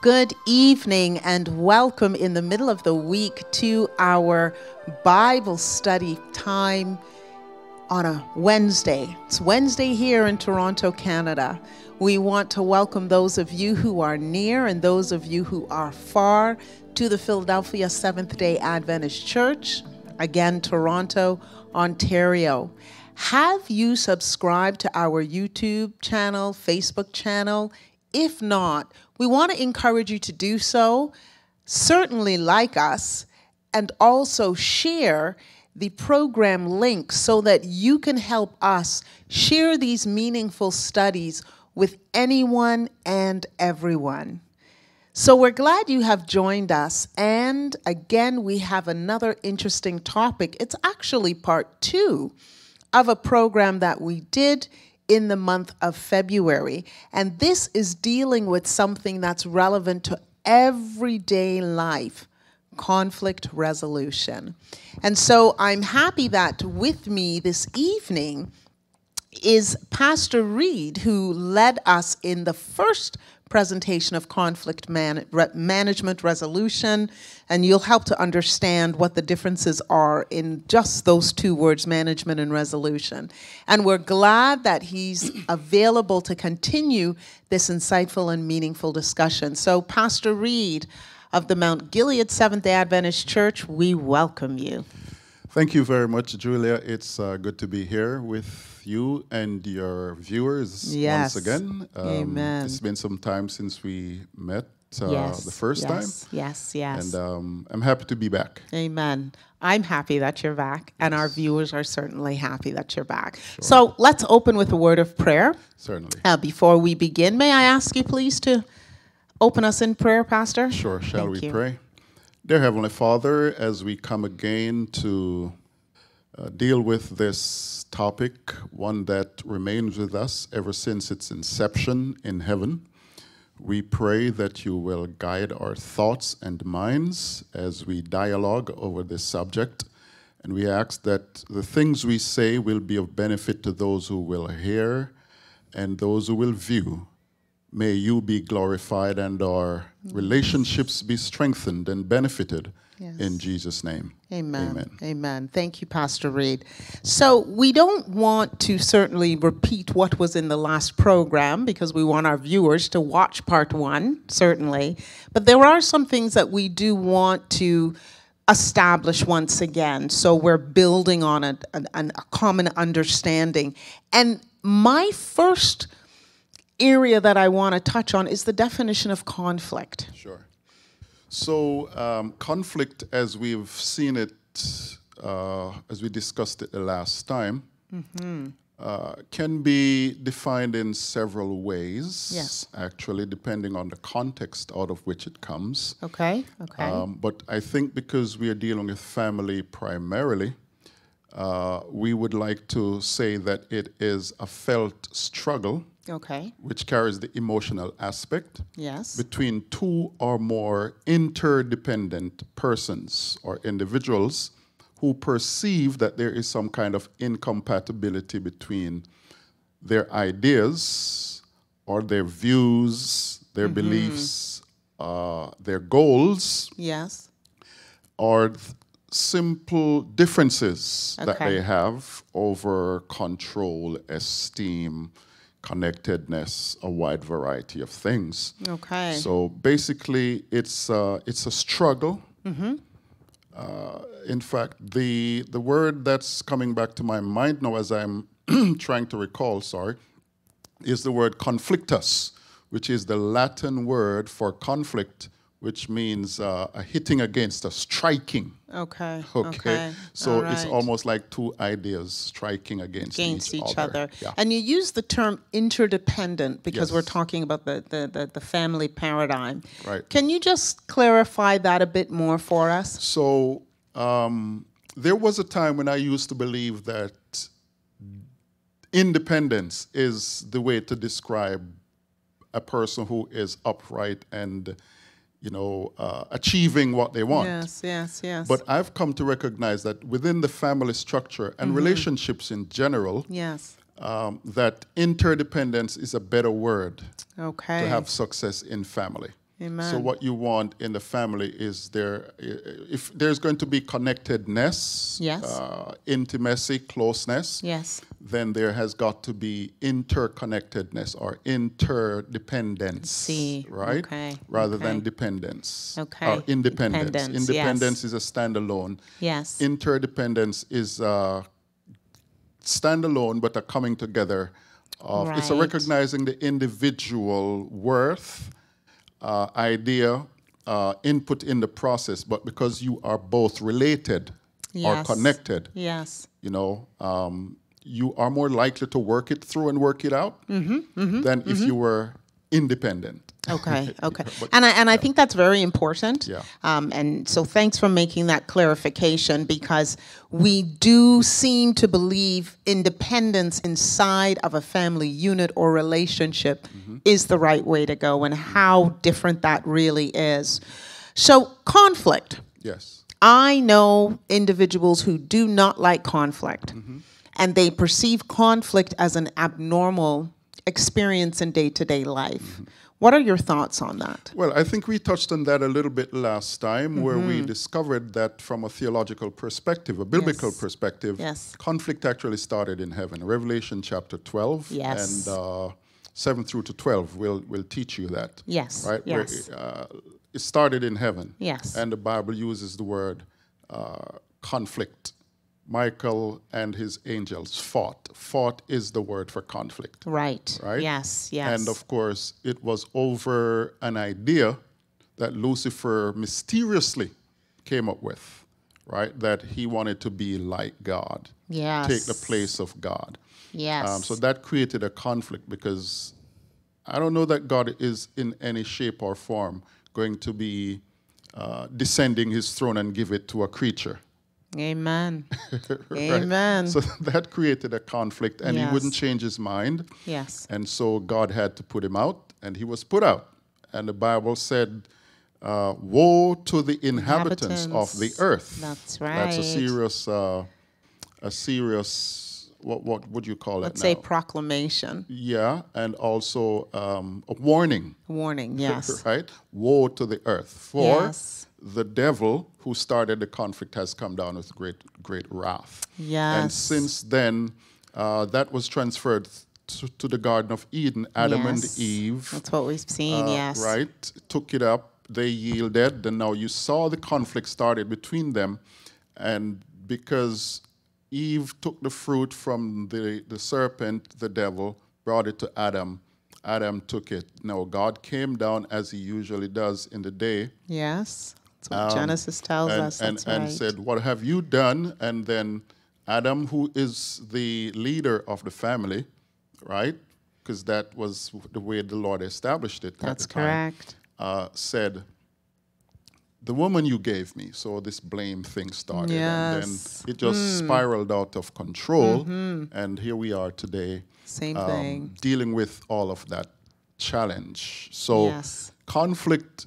Good evening and welcome in the middle of the week to our Bible study time on a Wednesday. It's Wednesday here in Toronto, Canada. We want to welcome those of you who are near and those of you who are far to the Philadelphia Seventh day Adventist Church, again, Toronto, Ontario. Have you subscribed to our YouTube channel, Facebook channel? If not, we want to encourage you to do so. Certainly like us and also share the program link so that you can help us share these meaningful studies with anyone and everyone. So we're glad you have joined us. And again, we have another interesting topic. It's actually part two of a program that we did in the month of February. And this is dealing with something that's relevant to everyday life conflict resolution. And so I'm happy that with me this evening is Pastor Reed, who led us in the first presentation of conflict man- re- management resolution, and you'll help to understand what the differences are in just those two words, management and resolution. And we're glad that he's available to continue this insightful and meaningful discussion. So, Pastor Reed of the Mount Gilead Seventh day Adventist Church, we welcome you. Thank you very much, Julia. It's uh, good to be here with you and your viewers Yes. once again. Um, Amen. It's been some time since we met uh, yes. the first yes, time, Yes, yes. and um, I'm happy to be back. Amen. I'm happy that you're back, and our viewers are certainly happy that you're back. So let's open with a word of prayer. Certainly. Uh, before we begin, may I ask you please to open us in prayer, Pastor? Sure. Shall Thank we you. pray? Dear Heavenly Father, as we come again to uh, deal with this topic, one that remains with us ever since its inception in heaven, we pray that you will guide our thoughts and minds as we dialogue over this subject. And we ask that the things we say will be of benefit to those who will hear and those who will view. May you be glorified and our relationships be strengthened and benefited in Jesus' name. Amen. Amen. Amen. Thank you, Pastor Reed. So, we don't want to certainly repeat what was in the last program because we want our viewers to watch part one, certainly. But there are some things that we do want to establish once again. So, we're building on a, an a common understanding. And my first area that I want to touch on is the definition of conflict. Sure. So, um, conflict, as we've seen it, uh, as we discussed it the last time, uh, can be defined in several ways. Yes. Actually, depending on the context out of which it comes. Okay? Okay. Um, but I think because we are dealing with family primarily, uh, we would like to say that it is a felt struggle okay. which carries the emotional aspect Yes. between two or more interdependent persons or individuals who perceive that there is some kind of incompatibility between their ideas or their views, their beliefs, uh, their goals, Yes. or th- simple differences that they have over control, esteem, connectedness, a wide variety of things. Okay. So basically, it's uh, it's a struggle. Uh, in fact, the the word that's coming back to my mind now, as I'm trying to recall, sorry, is the word conflictus, which is the Latin word for conflict, which means uh, a hitting against, a striking. Okay. Okay, so All it's almost like two ideas striking against, against each, each, other. Yeah. And you use the term interdependent because we're talking about the, the, the, the family paradigm. Right. Can you just clarify that a bit more for us? So um, there was a time when I used to believe that independence is the way to describe a person who is upright and, you know, uh, achieving what they want. Yes, yes, yes. But I've come to recognize that within the family structure and relationships in general, yes. um, that interdependence is a better word Okay. to have success in family. Amen. So what you want in the family is there if there's going to be connectedness, Yes. uh, intimacy, closeness, Yes. Then there has got to be interconnectedness or interdependence. See, Right? okay, Rather than dependence. Okay, Or independence. dependence, Independence yes. is a standalone. Yes. Interdependence is uh, standalone but a coming together of it's a recognizing the individual worth, uh, idea, uh, input in the process, but because you are both related or Yes. connected, Yes. you know, um, you are more likely to work it through and work it out Mm-hmm, than if you were independent. Okay, okay. but- and I, and I think that's very important. Yeah. Um, and so thanks for making that clarification because we do seem to believe independence inside of a family unit or relationship Mm-hmm. is the right way to go and how different that really is. So, conflict. Yes. I know individuals who do not like conflict and they perceive conflict as an abnormal experience in day to day life. What are your thoughts on that? Well, I think we touched on that a little bit last time, where Mm-hmm. we discovered that from a theological perspective, a biblical Yes. perspective, Yes. conflict actually started in heaven. Revelation chapter 12 Yes. and uh, 7 through to 12 will will teach you that. Yes, Right? yes. Where, uh, it started in heaven. Yes. And the Bible uses the word uh, conflict. Michael and his angels fought. Fought is the word for conflict Right. right? Yes, yes. And of course, it was over an idea that Lucifer mysteriously came up with, right? That he wanted to be like God, yes. take the place of God. Yes. Um, so that created a conflict because I don't know that God is in any shape or form going to be uh, descending his throne and give it to a creature. Amen. right? Amen. So that created a conflict, and he wouldn't change his mind. yes. And so God had to put him out, and he was put out. And the Bible said, uh, Woe to the inhabitants, of the earth. That's right. That's a serious, uh, a serious, what, what would you call Let's it say proclamation, yeah, and also um, a warning, warning. Yes. right? Woe to the earth. For Yes. The devil who started the conflict has come down with great, great wrath. Yes. And since then, uh, that was transferred to, to the Garden of Eden. Adam and Eve, That's what we've seen. uh, yes. right, took it up. They yielded. And now you saw the conflict started between them. And because Eve took the fruit from the, the serpent, the devil, brought it to Adam. Adam took it. Now, God came down as he usually does in the day Yes. That's what Genesis tells and, us. and, and right. said, What have you done? And then Adam, who is the leader of the family, right? Because that was the way the Lord established it. at That's the time, correct. Uh, said, The woman you gave me. So this blame thing started. Yes. Hmm. And then it just spiraled out of control. And here we are today. Same um, thing. dealing with all of that challenge. So Yes. conflict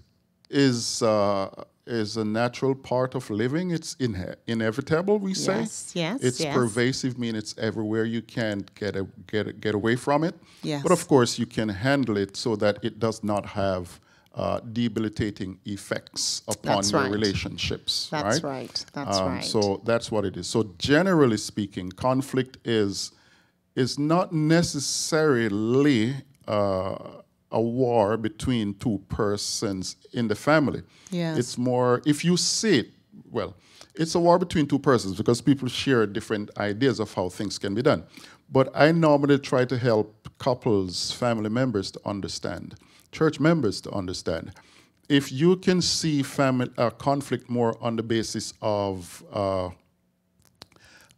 is uh, is a natural part of living. It's ine- inevitable. We say. Yes, yes, It's yes. pervasive, meaning it's everywhere. You can't get a, get a, get away from it. Yes. But of course, you can handle it so that it does not have uh, debilitating effects upon That's your right. relationships. That's right. right. That's Um, right. So that's what it is. So generally speaking, conflict is is not necessarily uh, a war between two persons in the family. Yes. It's more if you see it well. It's a war between two persons because people share different ideas of how things can be done. But I normally try to help couples, family members to understand, church members to understand. If you can see family uh, conflict more on the basis of uh,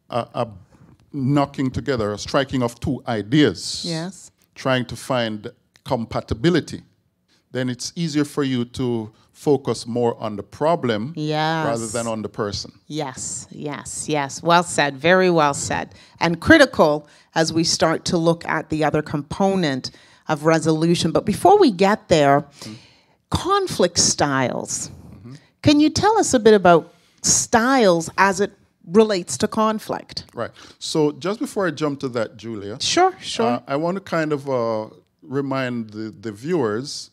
a, a knocking together, a striking of two ideas, Yes. trying to find compatibility, then it's easier for you to focus more on the problem Yes. rather than on the person. Yes, yes, yes. Well said. Very well said. And critical as we start to look at the other component of resolution. But before we get there, conflict styles. Can you tell us a bit about styles as it relates to conflict? Right. So just before I jump to that, Julia, Sure, sure. uh, I want to kind of uh, remind the, the viewers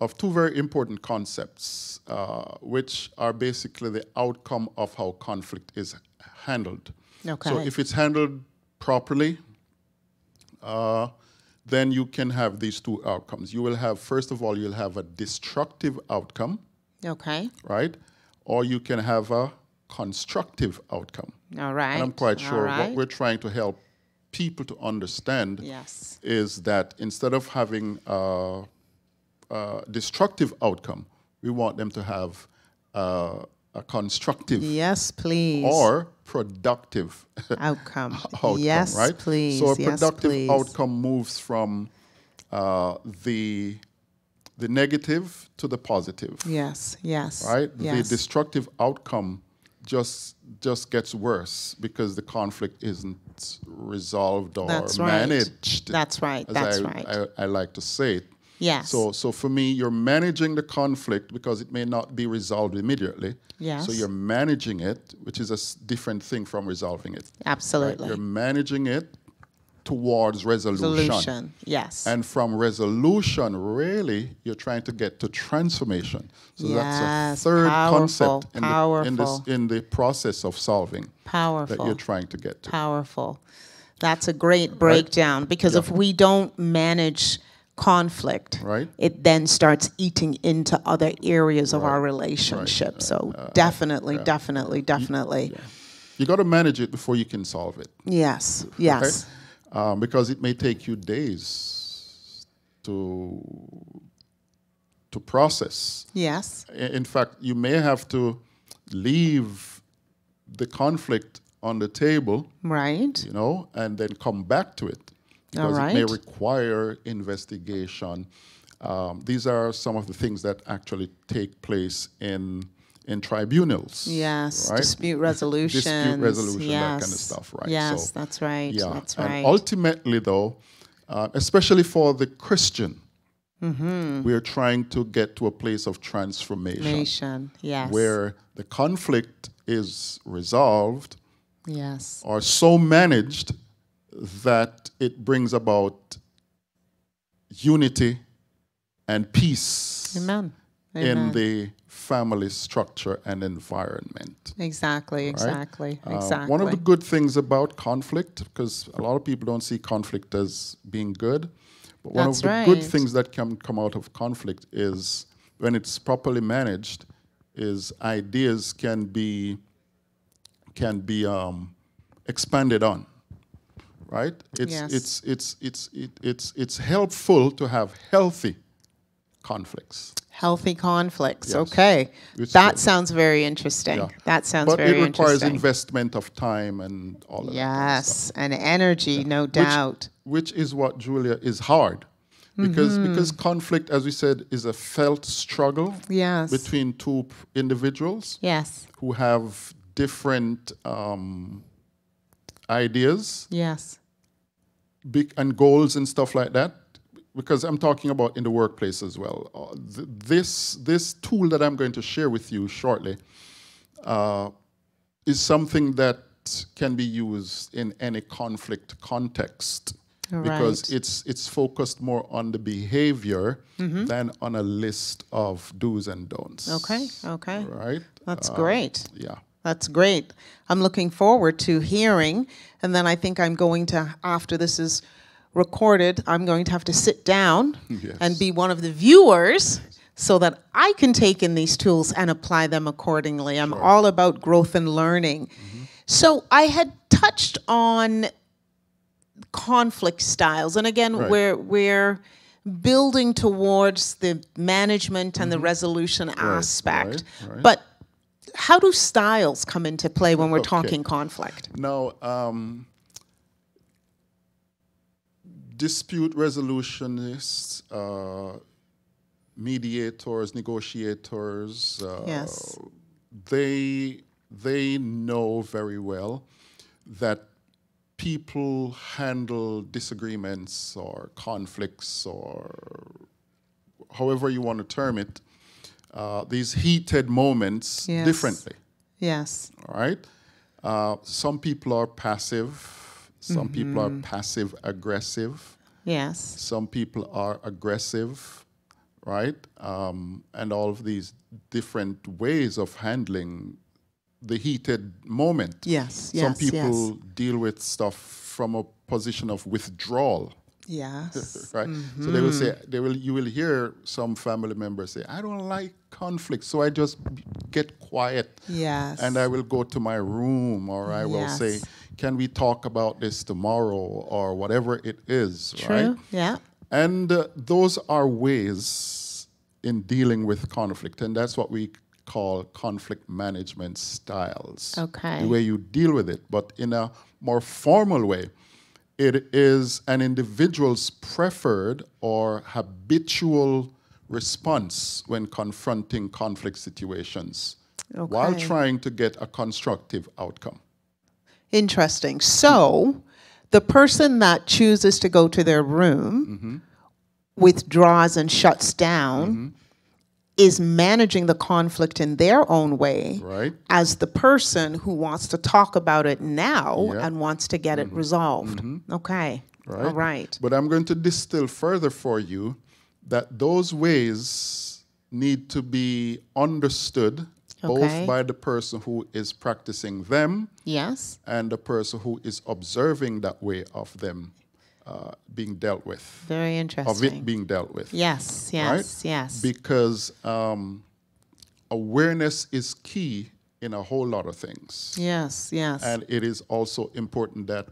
of two very important concepts, uh, which are basically the outcome of how conflict is handled. Okay. So if it's handled properly, uh, then you can have these two outcomes. You will have, first of all, you'll have a destructive outcome, Okay. right? Or you can have a constructive outcome. All right. And I'm quite sure what we're trying to help people to understand Yes. is that instead of having a, a destructive outcome, we want them to have uh, a constructive Yes, please. or productive outcome. outcome, yes, right? please. So a yes, productive please. outcome moves from uh, the the negative to the positive, Yes. Yes. right? Yes. The destructive outcome just just gets worse because the conflict isn't resolved or That's right. managed. That's right. That's I, right. I, I like to say it. yes. So, so for me, you're managing the conflict because it may not be resolved immediately. Yes. So you're managing it, which is a s- different thing from resolving it. right? Absolutely. You're managing it towards resolution. Solution. Yes. And from resolution, really, you're trying to get to transformation. So Yes, that's a third powerful, concept in the, in, this, in the process of solving that you're trying to get to. Powerful. That's a great breakdown because if we don't manage conflict, Right. it then starts eating into other areas of our relationship. So Uh, definitely, definitely, definitely. You got to manage it before you can solve it. Yes. okay? Um, because it may take you days to to process. Yes. In fact, you may have to leave the conflict on the table, Right. you know, and then come back to it because it may require investigation. Um, these are some of the things that actually take place in in tribunals. Yes. right? Dispute resolution. Dispute resolution, yes. that kind of stuff, right? Yes, So- that's right. Yeah, That's and ultimately, though, uh, especially for the Christian, Mm-hmm. we're trying to get to a place of transformation Nation. Yes. where the conflict is resolved Yes. or so managed that it brings about unity and peace Amen. in the family structure and environment. Exactly. right? Exactly. Uh, exactly. One of the good things about conflict, because a lot of people don't see conflict as being good, but one That's of the good things that can come out of conflict is when it's properly managed, is ideas can be can be um, expanded on. Right? It's Yes. it's it's it's it, it's it's helpful to have healthy conflicts. Healthy conflicts. Yes. Okay. It's that sounds very interesting. Yeah. That sounds But very it requires investment of time and all of that. of stuff. yes, and energy, no doubt. which is what Julia is hard because because conflict as we said is a felt struggle Yes. between two p- individuals yes. who have different um, ideas Yes. big and goals and stuff like that because I'm talking about in the workplace as well Uh, th- this this tool that I'm going to share with you shortly uh, is something that can be used in any conflict context because it's it's focused more on the behavior Mm-hmm. than on a list of do's and don'ts. Okay. Okay. Right? That's great. Yeah. That's great. I'm looking forward to hearing, and then I think I'm going to, after this is recorded, I'm going to have to sit down Yes. and be one of the viewers so that I can take in these tools and apply them accordingly. I'm all about growth and learning. Mm-hmm. So I had touched on conflict styles, and again, Right. we're we're building towards the management and the resolution aspect, Mm-hmm. right, right. but how do styles come into play when we're Okay. talking conflict? Now, um, dispute resolutionists, uh, mediators, negotiators, uh, Yes. they they know very well that people handle disagreements or conflicts or however you want to term it, uh, these heated moments Yes. differently. Yes. All right. Uh, some people are passive. Some people Mm-hmm. are passive aggressive. Yes. Some people are aggressive right? Um, and all of these different ways of handling the heated moment. Yes, Some yes, people yes. deal with stuff from a position of withdrawal, Yes. right? So they will say, Mm-hmm. they will, you will hear some family members say, I don't like conflict, so I just get quiet Yes. and I will go to my room or I will say, Yes. Can we talk about this tomorrow or whatever it is, True. right? Yeah. And uh, those are ways in dealing with conflict, and that's what we call conflict management styles. Okay. The way you deal with it, but in a more formal way. It is an individual's preferred or habitual response when confronting conflict situations while trying to get a constructive outcome. Interesting. So, the person that chooses to go to their room, Mm-hmm. withdraws and shuts down, is managing the conflict in their own way, Right. as the person who wants to talk about it now. Mm-hmm. and wants to get it resolved. Okay. Right. All right. But I'm going to distill further for you that those ways need to be understood Okay. both by the person who is practicing them Yes. and the person who is observing that way of them uh, being dealt with, Very interesting. of it being dealt with. yes. Yes. Yes. Because um, awareness is key in a whole lot of things. yes. Yes. And it is also important that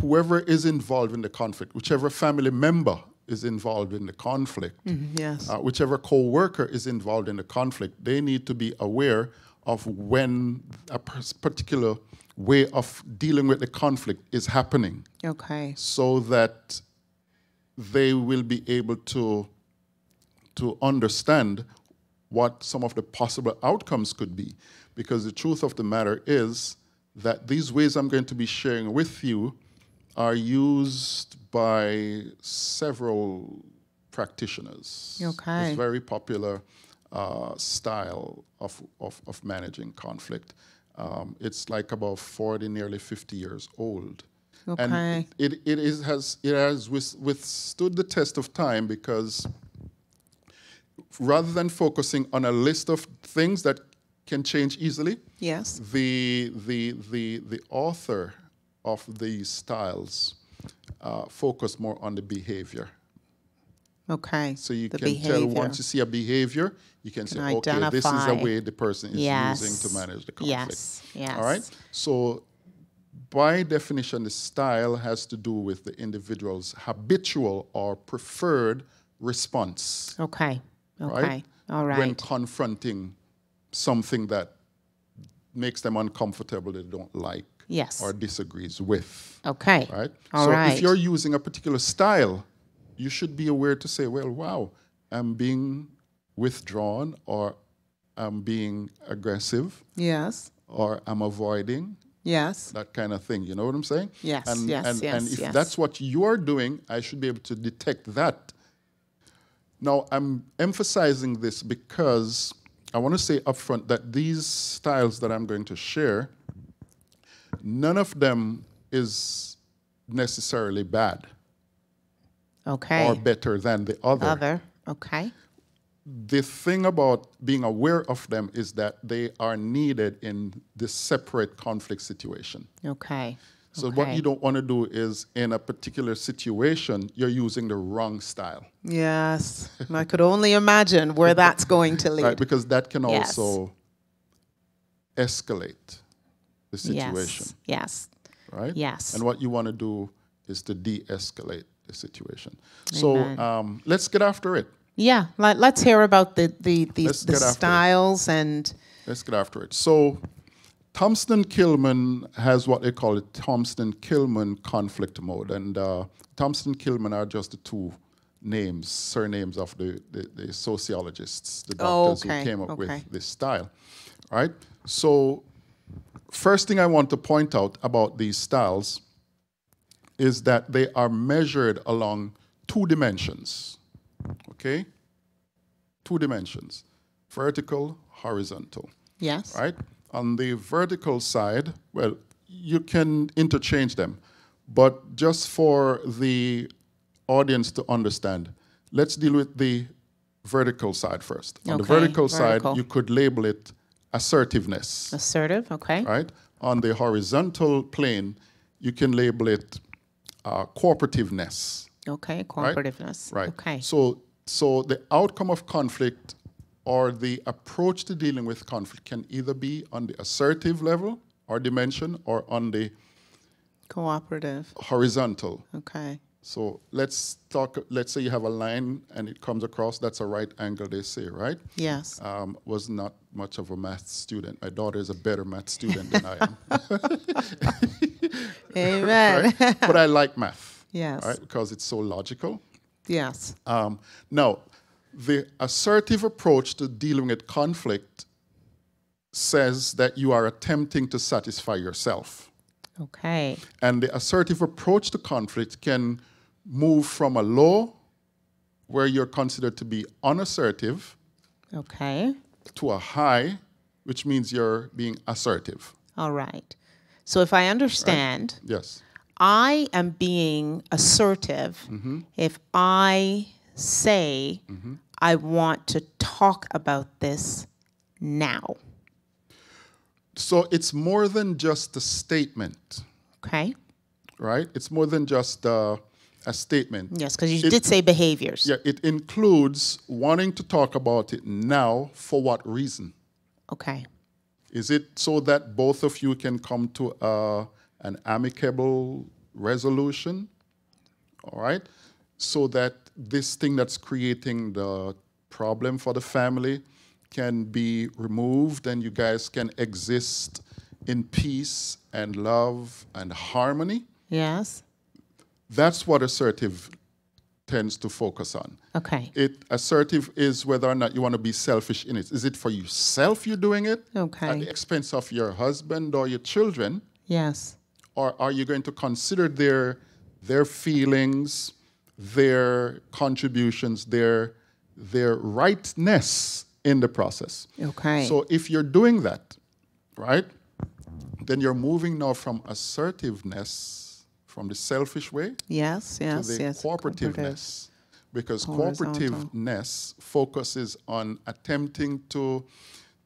whoever is involved in the conflict, whichever family member is involved in the conflict, yes. uh, whichever co-worker is involved in the conflict, they need to be aware of when a particular way of dealing with the conflict is happening okay. so that they will be able to to understand what some of the possible outcomes could be because the truth of the matter is that these ways I'm going to be sharing with you are used by several practitioners. Okay. It's very popular uh, style of, of, of managing conflict. Um, it's like about 40, nearly 50 years old. Okay. And it, it is, has, it has withstood the test of time because rather than focusing on a list of things that can change easily, Yes. the, the, the, the author of these styles uh, focus more on the behavior. Okay. So you the can behavior. tell once you see a behavior, you can, say, okay, this is identify. a way the person is yes. using to manage the conflict. Yes. Yes. All right. So, by definition, the style has to do with the individual's habitual or preferred response, Okay. Okay. right? All right. When confronting something that makes them uncomfortable, they don't like, Yes. or disagrees with, okay. right? All so, right. if you're using a particular style, you should be aware to say, well, wow, I'm being withdrawn, or I'm being aggressive, Yes. or I'm avoiding, Yes. that kind of thing. You know what I'm saying? Yes, And, yes, and, yes, and if yes. that's what you're doing, I should be able to detect that. Now, I'm emphasizing this because I want to say upfront that these styles that I'm going to share, none of them is necessarily bad Okay. or better than the other. Other. Okay. The thing about being aware of them is that they are needed in this separate conflict situation. Okay. So what you don't want to do is in a particular situation, you're using the wrong style, Yes. I could only imagine where that's going to lead. right? Because that can Yes. also escalate the situation, Yes. Yes. right? Yes. And what you want to do is to de-escalate the situation. So um, let's get after it. Yeah. Let, let's hear about the the the, the styles and Let's get after it. So Thompson Kilmann has what they call it Thompson Kilmann conflict mode. And uh, Thompson Kilmann are just the two names, surnames of the, the, the sociologists, the Oh, doctors okay, who came up okay. with this style. Right? So, first thing I want to point out about these styles is that they are measured along two dimensions. Okay? Two dimensions vertical, horizontal yes. right? On the vertical side, well, you can interchange them, but just for the audience to understand, let's deal with the vertical side first. On the Okay, vertical side, you could label it assertiveness, Assertive, okay. right? On the horizontal plane, you can label it uh, cooperativeness, Okay, right? cooperativeness. Right. Okay. So, so the outcome of conflict or the approach to dealing with conflict can either be on the assertive level or dimension or on the Cooperative. horizontal. Okay. So let's talk. Let's say you have a line and it comes across. That's a right angle, they say, right? Yes. Um, was not much of a math student. My daughter is a better math student than I am, Amen. right? but I like math, Yes. right? Because it's so logical. Yes. Um, now, the assertive approach to dealing with conflict says that you are attempting to satisfy yourself. Okay. And the assertive approach to conflict can move from a low, where you're considered to be unassertive, Okay. to a high, which means you're being assertive. All right. So if I understand, Yes. I am being assertive Mm-hmm. if I say I want to talk about this now. So it's more than just a statement, Okay. right? It's more than just uh, a statement. Yes, because you It- did say behaviors. Yeah, it includes wanting to talk about it now for what reason? Okay. Is it so that both of you can come to uh, an amicable resolution? All right? So that this thing that's creating the problem for the family can be removed and you guys can exist in peace and love and harmony? Yes. That's what assertive tends to focus on. Okay. It assertive is whether or not you want to be selfish in it. Is it for yourself you're doing it at the expense of your husband or your children, Yes. or are you going to consider their their feelings, their contributions, their their rightness in the process? Okay. So if you're doing that, right, then you're moving now from assertiveness, from the selfish way, yes. Yes. to the yes. cooperativeness because Horizontal. cooperativeness focuses on attempting to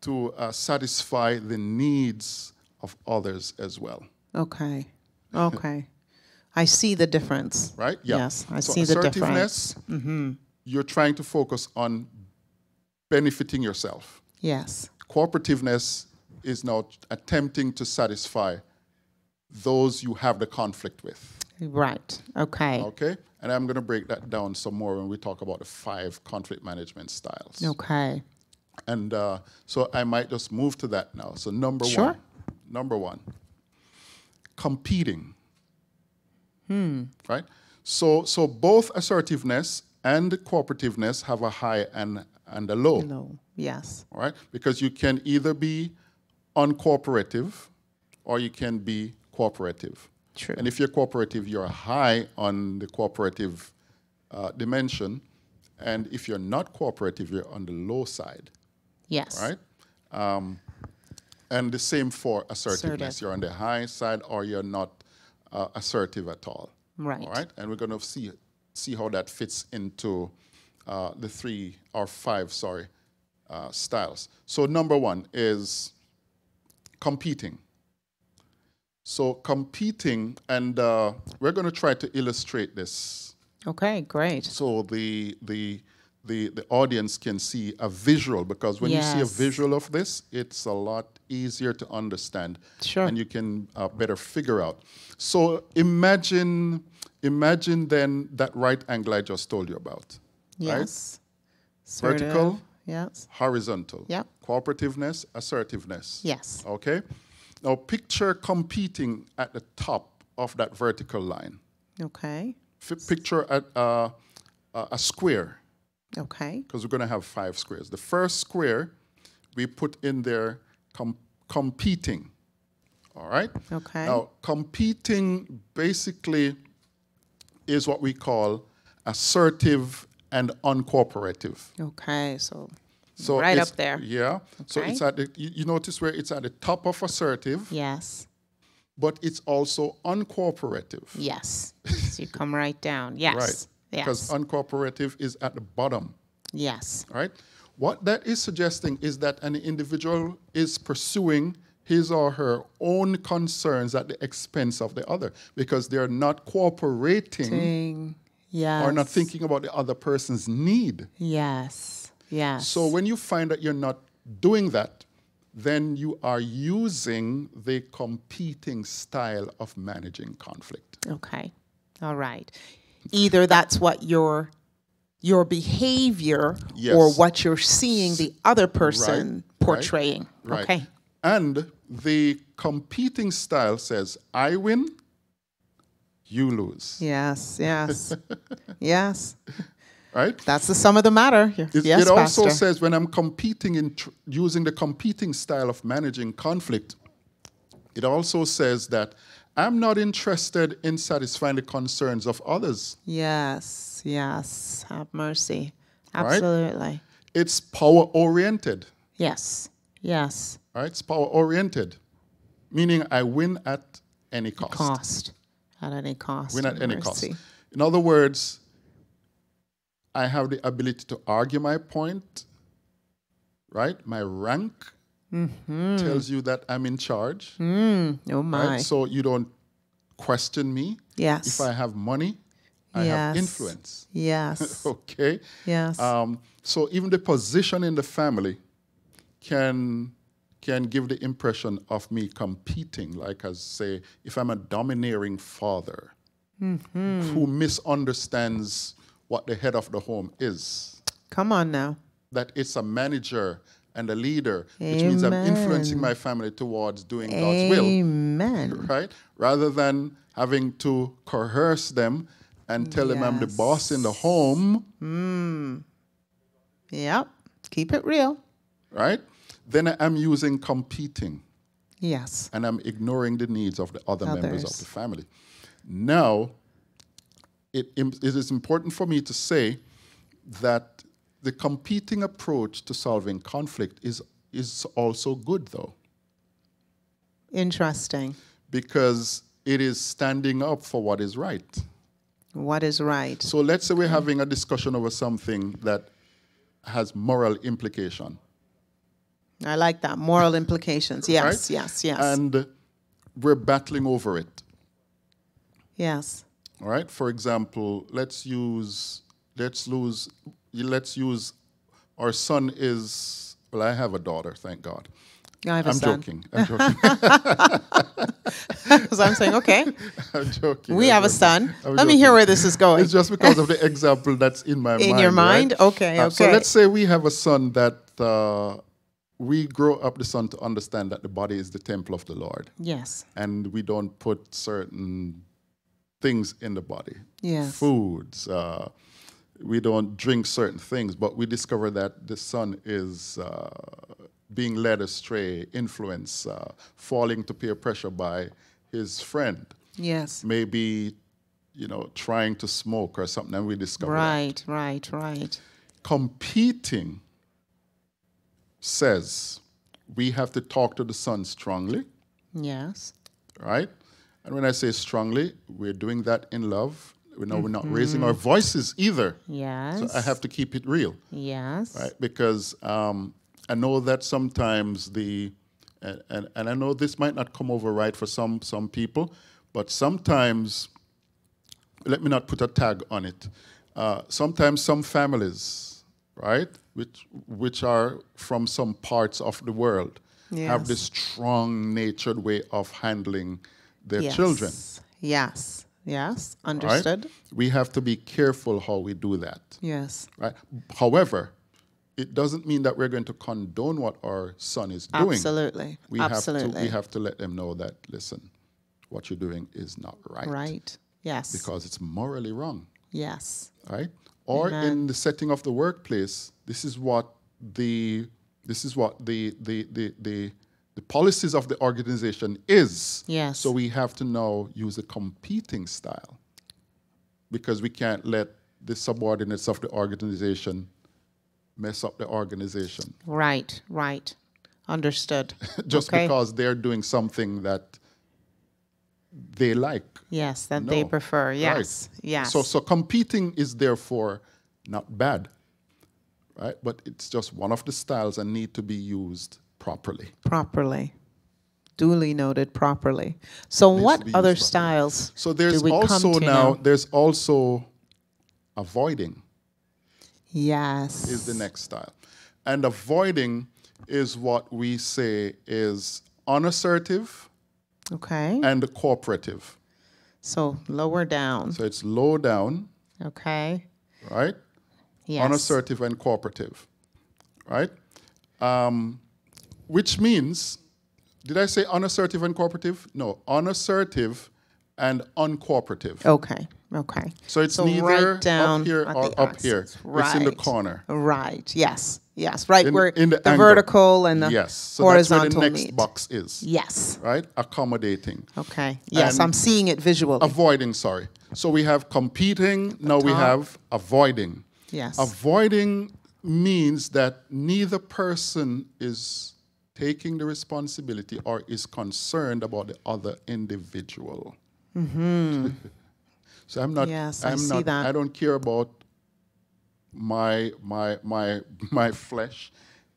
to uh, satisfy the needs of others as well Okay. Okay. I see the difference. right yeah Yes, I so see the difference. Mm-hmm. assertiveness you're trying to focus on benefiting yourself Yes. cooperativeness is now attempting to satisfy those you have the conflict with Right. Okay. okay and i'm going to break that down some more when we talk about the five conflict management styles Okay. And uh, so I might just move to that now. So number one Sure. one, number one, competing. Hmm. Right. So so both assertiveness and cooperativeness have a high and and the low. Low. Yes. All right. Because you can either be uncooperative, or you can be cooperative. True. And if you're cooperative, you're high on the cooperative uh, dimension, and if you're not cooperative, you're on the low side Yes. right? Um, and the same for assertiveness. Assertive. You're on the high side or you're not uh, assertive at all. Right. All right? And we're going to see, see how that fits into uh, the three or five, sorry, uh, styles. So, number one is competing. So, competing, and uh, we're going to try to illustrate this Okay. Great. so the the the the audience can see a visual because when you see a visual of this it's a lot easier to understand Sure. and you can uh, better figure out so imagine imagine then that right angle i just told you about Yes. Assertive. Vertical. Yes. horizontal Yep. cooperativeness assertiveness Yes. okay now picture competing at the top of that vertical line Okay. F- picture at uh, a a square Okay. because we're going to have five squares. The first square, we put in there com- competing. All right? Okay. Now, competing basically is what we call assertive and uncooperative. Okay. So So Right up there. Yeah. So it's at the, you, you notice where it's at the top of assertive, yes. but it's also uncooperative. Yes. so you come right down. Yes. Because Yes. uncooperative is at the bottom. Yes. right? What that is suggesting is that an individual is pursuing his or her own concerns at the expense of the other because they're not cooperating. Yes. or not thinking about the other person's need. Yes. Yes. So when you find that you're not doing that, then you are using the competing style of managing conflict. Okay. All right. Either that's what your your behavior or what you're seeing the other person right, portraying. Right. Okay. And the competing style says, I win, you lose. Yes. Yes. yes. Right? That's the sum of the matter. It, yes, it also Pastor. says when I'm competing in tr- using the competing style of managing conflict, it also says that I'm not interested in satisfying the concerns of others. Yes. Yes. Have mercy. Right? Absolutely. It's power oriented. Yes. Yes. Right? It's power oriented, meaning I win at any cost. Cost. At any cost. Win at any cost. In other words, I have the ability to argue my point, right? My rank Mm-hmm. tells you that I'm in charge. Oh my. right? So you don't question me. yes. If I have money, I have influence. yes. Okay. yes. Um, so even the position in the family can can give the impression of me competing, like as say, if I'm a domineering father Mm-hmm. who misunderstands what the head of the home is, Come on now. that it's a manager and a leader, which means I'm influencing my family towards doing God's will. Amen. right? Rather than having to coerce them and tell them I'm the boss in the home, Yep. Keep it real. right? Then I'm using competing Yes. and I'm ignoring the needs of the other members of the family. Now, it, it is important for me to say that the competing approach to solving conflict is, is also good, though, Interesting. because it is standing up for what is right. What is right? So let's say we're having a discussion over something that has moral implication, I like that. Moral implications. Yes, right? yes, yes. And we're battling over it. yes. All right. For example, let's use let's lose let's use our son is well, I have a daughter, thank God. I have a I'm son. joking. I'm joking. Because I'm saying, okay, I'm joking. we I'm have a son. I'm Let me hear where this is going. It's just because of the example that's in my In mind. In your right? mind? Okay, Uh, So okay. let's say we have a son that uh, we grow up the son to understand that the body is the temple of the Lord, Yes. and we don't put certain things in the body. Yes. Foods. Uh, we don't drink certain things, but we discover that the son is uh, being led astray, influenced, uh, falling to peer pressure by his friend. Yes. Maybe, you know, trying to smoke or something, and we discover that. Right, right, right. Competing says we have to talk to the son strongly, Yes. right? And when I say strongly, we're doing that in love. We know we're not raising our voices either. Yes. So I have to keep it real, Yes. right? Because um, I know that sometimes the, and, and, and I know this might not come over right for some, some people, but sometimes, let me not put a tag on it. Uh, sometimes some families, right, which, which are from some parts of the world, have Yes. this strong natured way of handling their yes. children. Yes. Yes. right? Understood. We have to be careful how we do that. Yes. Right? However, it doesn't mean that we're going to condone what our son is doing. Absolutely. We Absolutely. have to we have to let them know that listen, what you're doing is not right. right. Yes. Because it's morally wrong. yes. Right? Or Amen. in the setting of the workplace, this is what the this is what the the the the, the policies of the organization is. Yes. So we have to now use a competing style because we can't let the subordinates of the organization mess up the organization Right. Right. Understood. just Okay. because they're doing something that they like. Yes, that they No. prefer. Right. Yes. Yes. So, so competing is therefore not bad, right? But it's just one of the styles and need to be used properly. properly. Duly noted properly. So what other styles So there's do we come also to now there's also avoiding Yes. is the next style, and avoiding is what we say is unassertive Okay. and cooperative. So lower down. So it's low down, Okay. right? Yes. unassertive and cooperative, right? Um, which means, did I say unassertive and cooperative? No, unassertive and uncooperative. Okay. Okay. So it's So neither right down up here or up here. axis. It's in the Right. corner. Right. Yes. Yes. Right In- where in the the, vertical and the yes. So horizontal that's where the next meet. box is, Yes. right? Accommodating. Okay. Yes, And- I'm seeing it visually. Avoiding, sorry. So we have competing, now we have avoiding. Yes. Avoiding means that neither person is taking the responsibility or is concerned about the other individual. so I'm not. Mm-hmm. Yes, I I'm see not. that. I don't care about my my my my flesh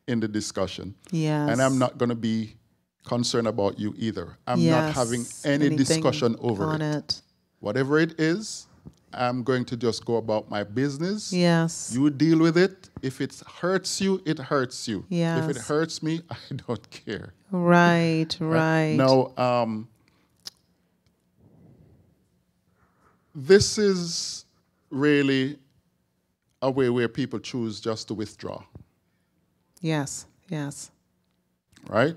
in the discussion. yes. And I'm not going to be concerned about you either. I'm yes. not having any Anything discussion over on it. it. Whatever it is, I'm going to just go about my business. Yes. You deal with it. If it hurts you, it hurts you. If it hurts me, I don't care. right. Right. Now, um, this is really a way where people choose just to withdraw, Yes. Yes. right?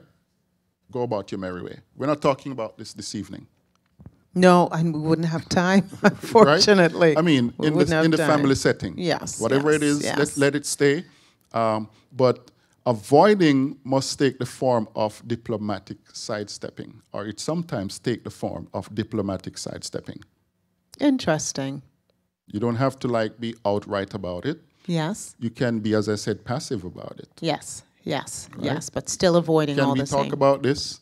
Go about your merry way. We're not talking about this this evening. No, and we wouldn't have time, unfortunately. I mean, We in the, in the family setting. Yes, Whatever it yes, is, yes. let, let it stay. Um, but avoiding must take the form of diplomatic sidestepping, or it sometimes take the form of diplomatic sidestepping. Interesting. You don't have to like be outright about it. Yes. You can be, as I said, passive about it. Yes. Yes. Yes. But still avoiding all this. Can we talk same. about this?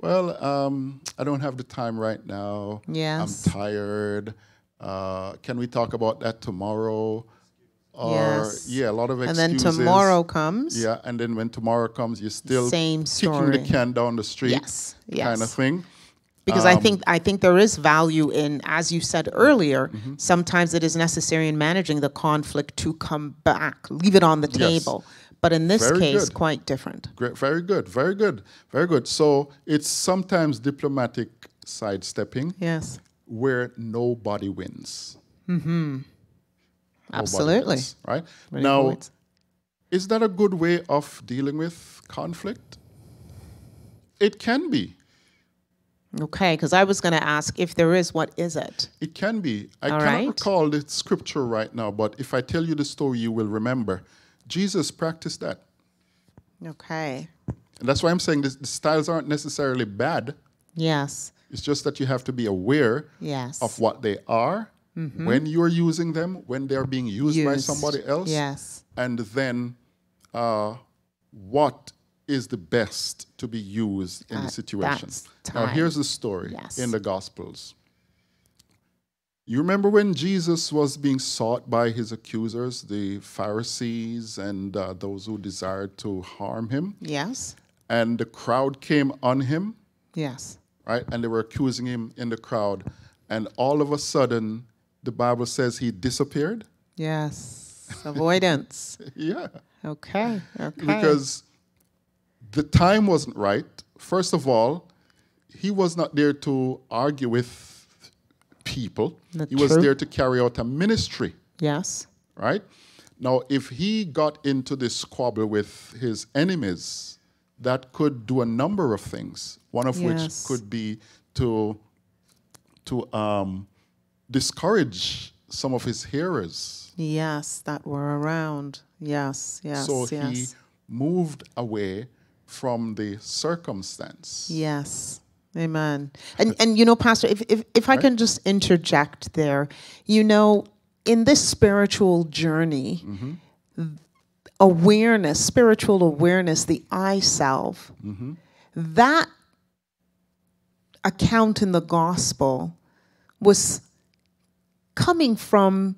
Well, um, I don't have the time right now. Yes. I'm tired. Uh, can we talk about that tomorrow? Or Yes. yeah, a lot of excuses. and then tomorrow comes. Yeah, and then when tomorrow comes, you're still Same kicking the story. can down the street. Yes, Kind of thing. because Um, I think I think there is value in, as you said earlier, Mm-hmm. sometimes it is necessary in managing the conflict to come back, leave it on the Yes. table. But in this Very case, good. quite different. Great, very good, very good, very good. So it's sometimes diplomatic sidestepping Yes, where nobody wins. Mm-hmm. Nobody absolutely. wins, right? Now, good. is that a good way of dealing with conflict? It can be. Okay, because I was going to ask if there is, what is it? It can be. I All cannot right. recall the scripture right now, but if I tell you the story, you will remember. Jesus practiced that. Okay. And that's why I'm saying this, the styles aren't necessarily bad. Yes. It's just that you have to be aware Yes. of what they are, when you're using them, when they're being used, by somebody else, Yes. and then uh, what is the best to be used in the At situation. Now, here's the story Yes. in the Gospels. You remember when Jesus was being sought by his accusers, the Pharisees and uh, those who desired to harm him, Yes. and the crowd came on him? Yes. right? And they were accusing him in the crowd. And all of a sudden, the Bible says he disappeared. Yes. Avoidance. Yeah. Okay. Okay. Because the time wasn't right. First of all, he was not there to argue with people, he was there to carry out a ministry, yes. right? Now, if he got into this squabble with his enemies, that could do a number of things. One of Yes. which could be to to um, discourage some of his hearers. Yes, that were around. Yes. Yes. so yes. he moved away from the circumstance. Yes. Amen. Uh, and and you know, Pastor, if if, if I can just interject there, you know, in this spiritual journey, mm-hmm. awareness, spiritual awareness, the I self, mm-hmm. that account in the gospel was coming from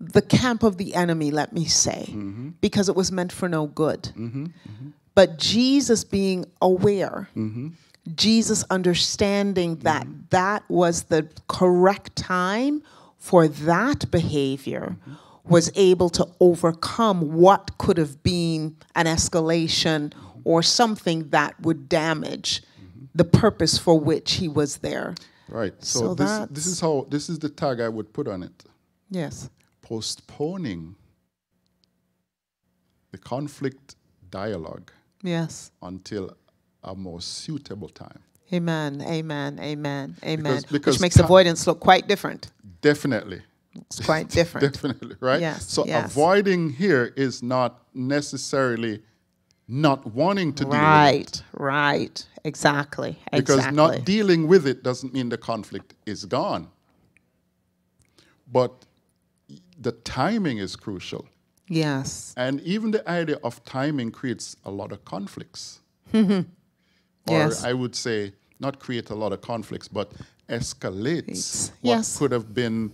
the camp of the enemy, let me say, mm-hmm. because it was meant for no good. But Jesus being aware, Jesus understanding that mm. that was the correct time for that behavior, mm-hmm. was able to overcome what could have been an escalation mm-hmm. or something that would damage mm-hmm. the purpose for which he was there. Right. So, So this, this is how this is the tag I would put on it. Yes. Postponing the conflict dialogue Yes. until a more suitable time. Amen. Amen. Amen. Amen. Because- because Which makes avoidance look quite different. Definitely. It's quite different. Definitely, right? Yes, So yes. avoiding here is not necessarily not wanting to deal with it. right. Right. Exactly. Because exactly. not dealing with it doesn't mean the conflict is gone. But the timing is crucial. yes. And even the idea of timing creates a lot of conflicts. or Yes. I would say, not create a lot of conflicts, but escalates It's- what yes. could have been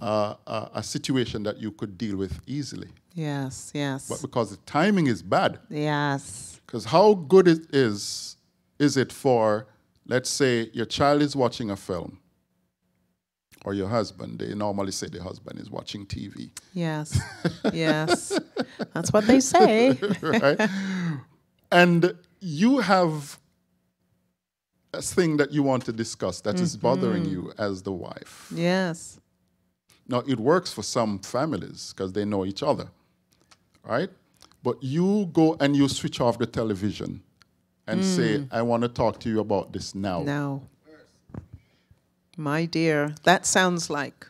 uh, a, a situation that you could deal with easily. Yes. Yes. But because the timing is bad, yes. because how good it is, is it for, let's say, your child is watching a film, or your husband? They normally say the husband is watching TV, Yes. yes. That's what they say. right? and you have thing that you want to discuss that is bothering mm-hmm. you as the wife. Yes. Now, it works for some families because they know each other, right? But you go and you switch off the television and mm. say, I want to talk to you about this now. Now. My dear, that sounds like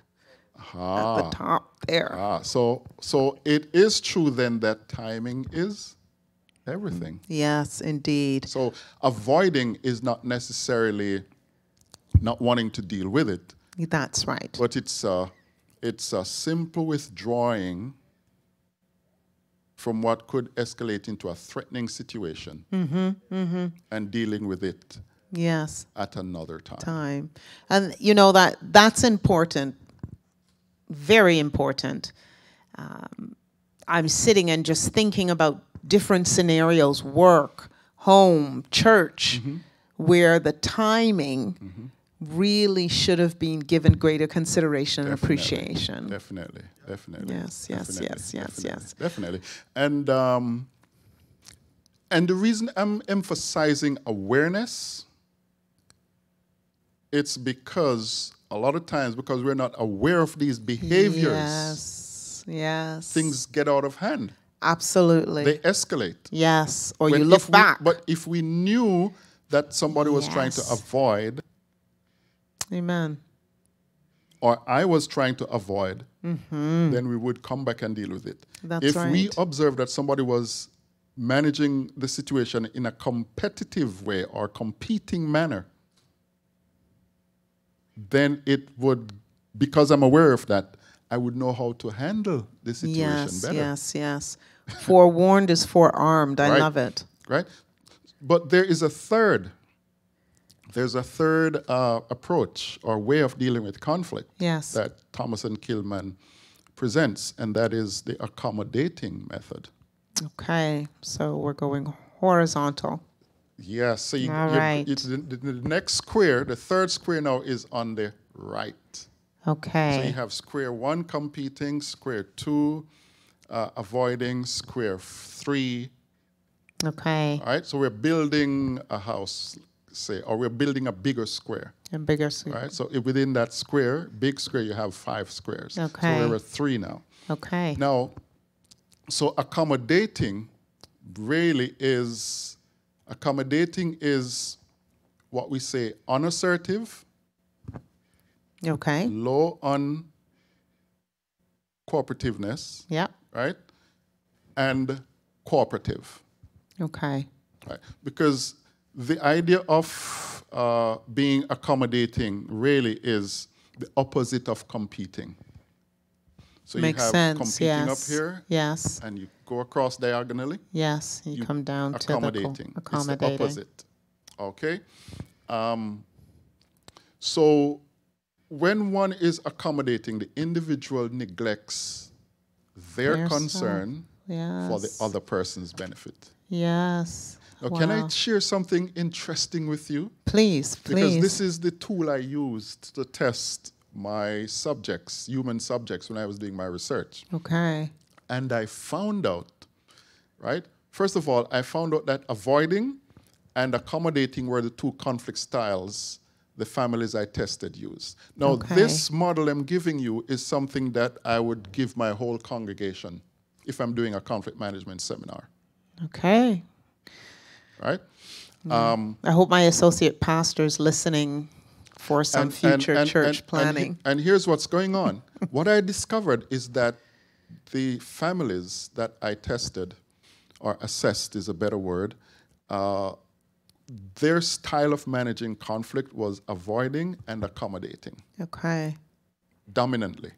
ah. at the top there. Ah, so, so it is true then that timing is everything. Yes, indeed. So avoiding is not necessarily not wanting to deal with it, That's right. but it's a, it's a simple withdrawing from what could escalate into a threatening situation mm-hmm, mm-hmm. and dealing with it Yes. at another time. time and you know that that's important very important um, i'm sitting and just thinking about different scenarios work home church where the timing really should have been given greater consideration and appreciation. Definitely, definitely. Yes, yes, definitely, yes, yes, definitely, yes. Definitely, and um, and the reason I'm emphasizing awareness, it's because a lot of times because we're not aware of these behaviors, yes yes. things get out of hand. Absolutely They escalate. yes or When you look if we- back but if we knew that somebody was trying to Yes. avoid, amen or I was trying to avoid, mm-hmm. then we would come back and deal with it. That's if we right. observe that somebody was managing the situation in a competitive way or competing manner, then it would, because I'm aware of that, I would know how to handle the situation yes better. yes yes forewarned is forearmed i Right. love it Right? But there is a third. There's a third uh, approach or way of dealing with conflict Yes. that Thomas and Kilmann presents, and that is the accommodating method. Okay, so we're going horizontal. Yes. So you, All you- right. it's the, the the next square, the third square now is on the right. Okay. So you have square one competing, square two uh, avoiding, square three. okay, All right. So we're building a house, say, or we're building a bigger square. and bigger. s- All right. So if within that square, big square, you have five squares. Okay. So we're at three now. Okay, Now, so accommodating really is accommodating is what we say unassertive, okay, low on cooperativeness, yeah, right? And cooperative, okay, right? Because the idea of uh, being accommodating really is the opposite of competing. So makes you have sense. competing Yes, up here, yes, and you go across diagonally. yes. You, come down to the co- accommodating. It's the opposite. Okay. Um, So when one is accommodating, the individual neglects their concern for the other person's benefit. Yes. Now, can I share something interesting with you? Please, please. Because this is the tool I used to test my subjects, human subjects, when I was doing my research. okay. And I found out, right? First of all, I found out that avoiding and accommodating were the two conflict styles the families I tested use. Now, Okay. this model I'm giving you is something that I would give my whole congregation if I'm doing a conflict management seminar, Okay. right? I hope my associate pastor's listening for some future church and planning. he- And, here's what's going on. what I discovered is that the families that I tested, or assessed is a better word, uh, their style of managing conflict was avoiding and accommodating okay. dominantly.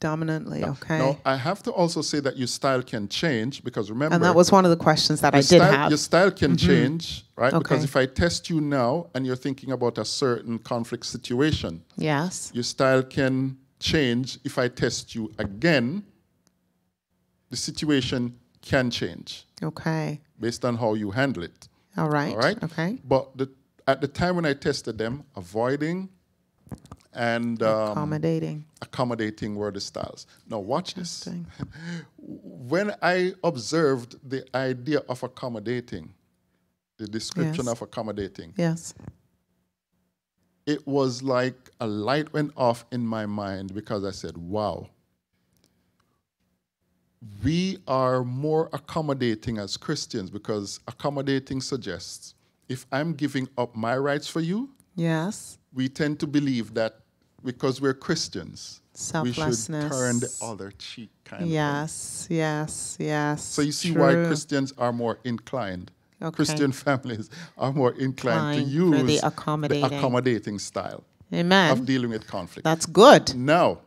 Dominantly. Okay. Now, I have to also say that your style can change because remember, and that was one of the questions that I did style, have. Your style can mm-hmm. change, right? Okay. Because if I test you now and you're thinking about a certain conflict situation, yes. your style can change if I test you again. The situation can change Okay. based on how you handle it. All right. All right. Okay. But the, at the time when I tested them, avoiding and um, Accommodating. accommodating were the styles. Now watch this. When I observed the idea of accommodating, the description Yes. of accommodating, Yes. it was like a light went off in my mind because I said, wow, we are more accommodating as Christians because accommodating suggests if I'm giving up my rights for you, Yes. we tend to believe that because we're Christians, we should turn the other cheek kind of thing. Yes. Yes. Yes. So you see why Christians are more inclined. Okay. Christian families are more inclined to use the accommodating. accommodating style of dealing with conflict. That's good. Now,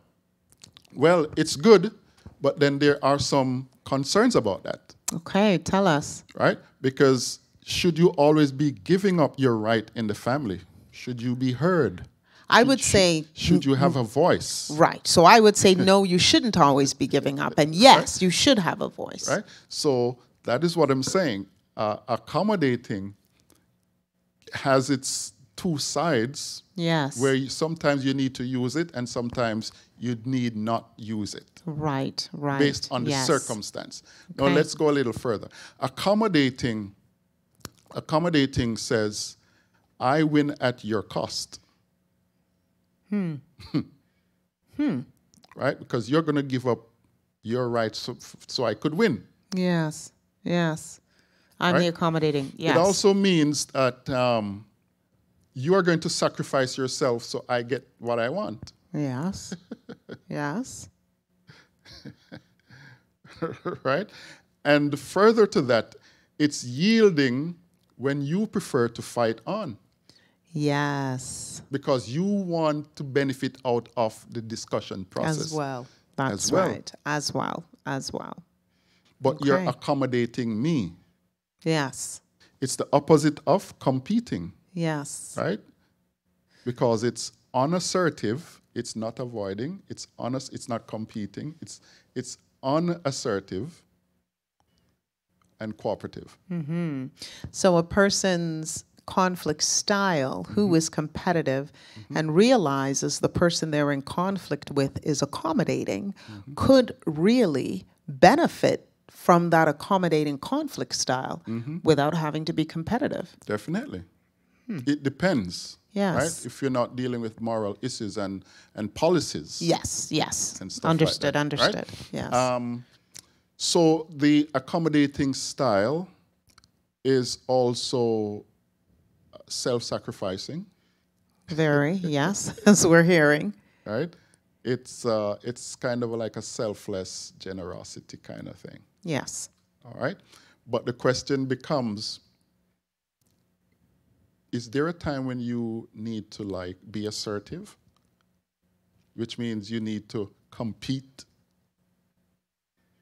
well, it's good, but then there are some concerns about that, Okay. Tell us. right? Because should you always be giving up your right in the family? Should you be heard? I would say Should you have a voice? right. So I would say no. You shouldn't always be giving up, and yes, you should have a voice. Right? So that is what I'm saying. Uh, accommodating has its two sides Yes. where you, sometimes you need to use it and sometimes you need not use it. right. Right. based on the yes. circumstance. Now let's go a little further. Accommodating, accommodating says, I win at your cost. Hmm. hmm. Right? Because you're going to give up your rights so, so I could win. Yes. Yes. I'm the accommodating. Yes. It also means that um, you are going to sacrifice yourself so I get what I want. yes. yes. right? And further to that, it's yielding when you prefer to fight on. Yes. because you want to benefit out of the discussion process. As well. That's well. right. As well. As well. But you're accommodating me. Yes. It's the opposite of competing, Yes. right? Because it's unassertive, it's not avoiding, it's honest, it's not competing, it's it's unassertive and cooperative. So a person's conflict style who Mm-hmm. is competitive and realizes the person they're in conflict with is accommodating Mm-hmm. could really benefit from that accommodating conflict style Mm-hmm. without having to be competitive. Definitely. It depends. Hmm. Yes. Right? If you're not dealing with moral issues and, and policies. Yes, yes. Stuff like understood, right? understood. Yes. Um, so the accommodating style is also self-sacrificing, Very, yes, as we're hearing. right? It's uh, it's kind of like a selfless generosity kind of thing. Yes. All right, but the question becomes: Is there a time when you need to like be assertive, which means you need to compete,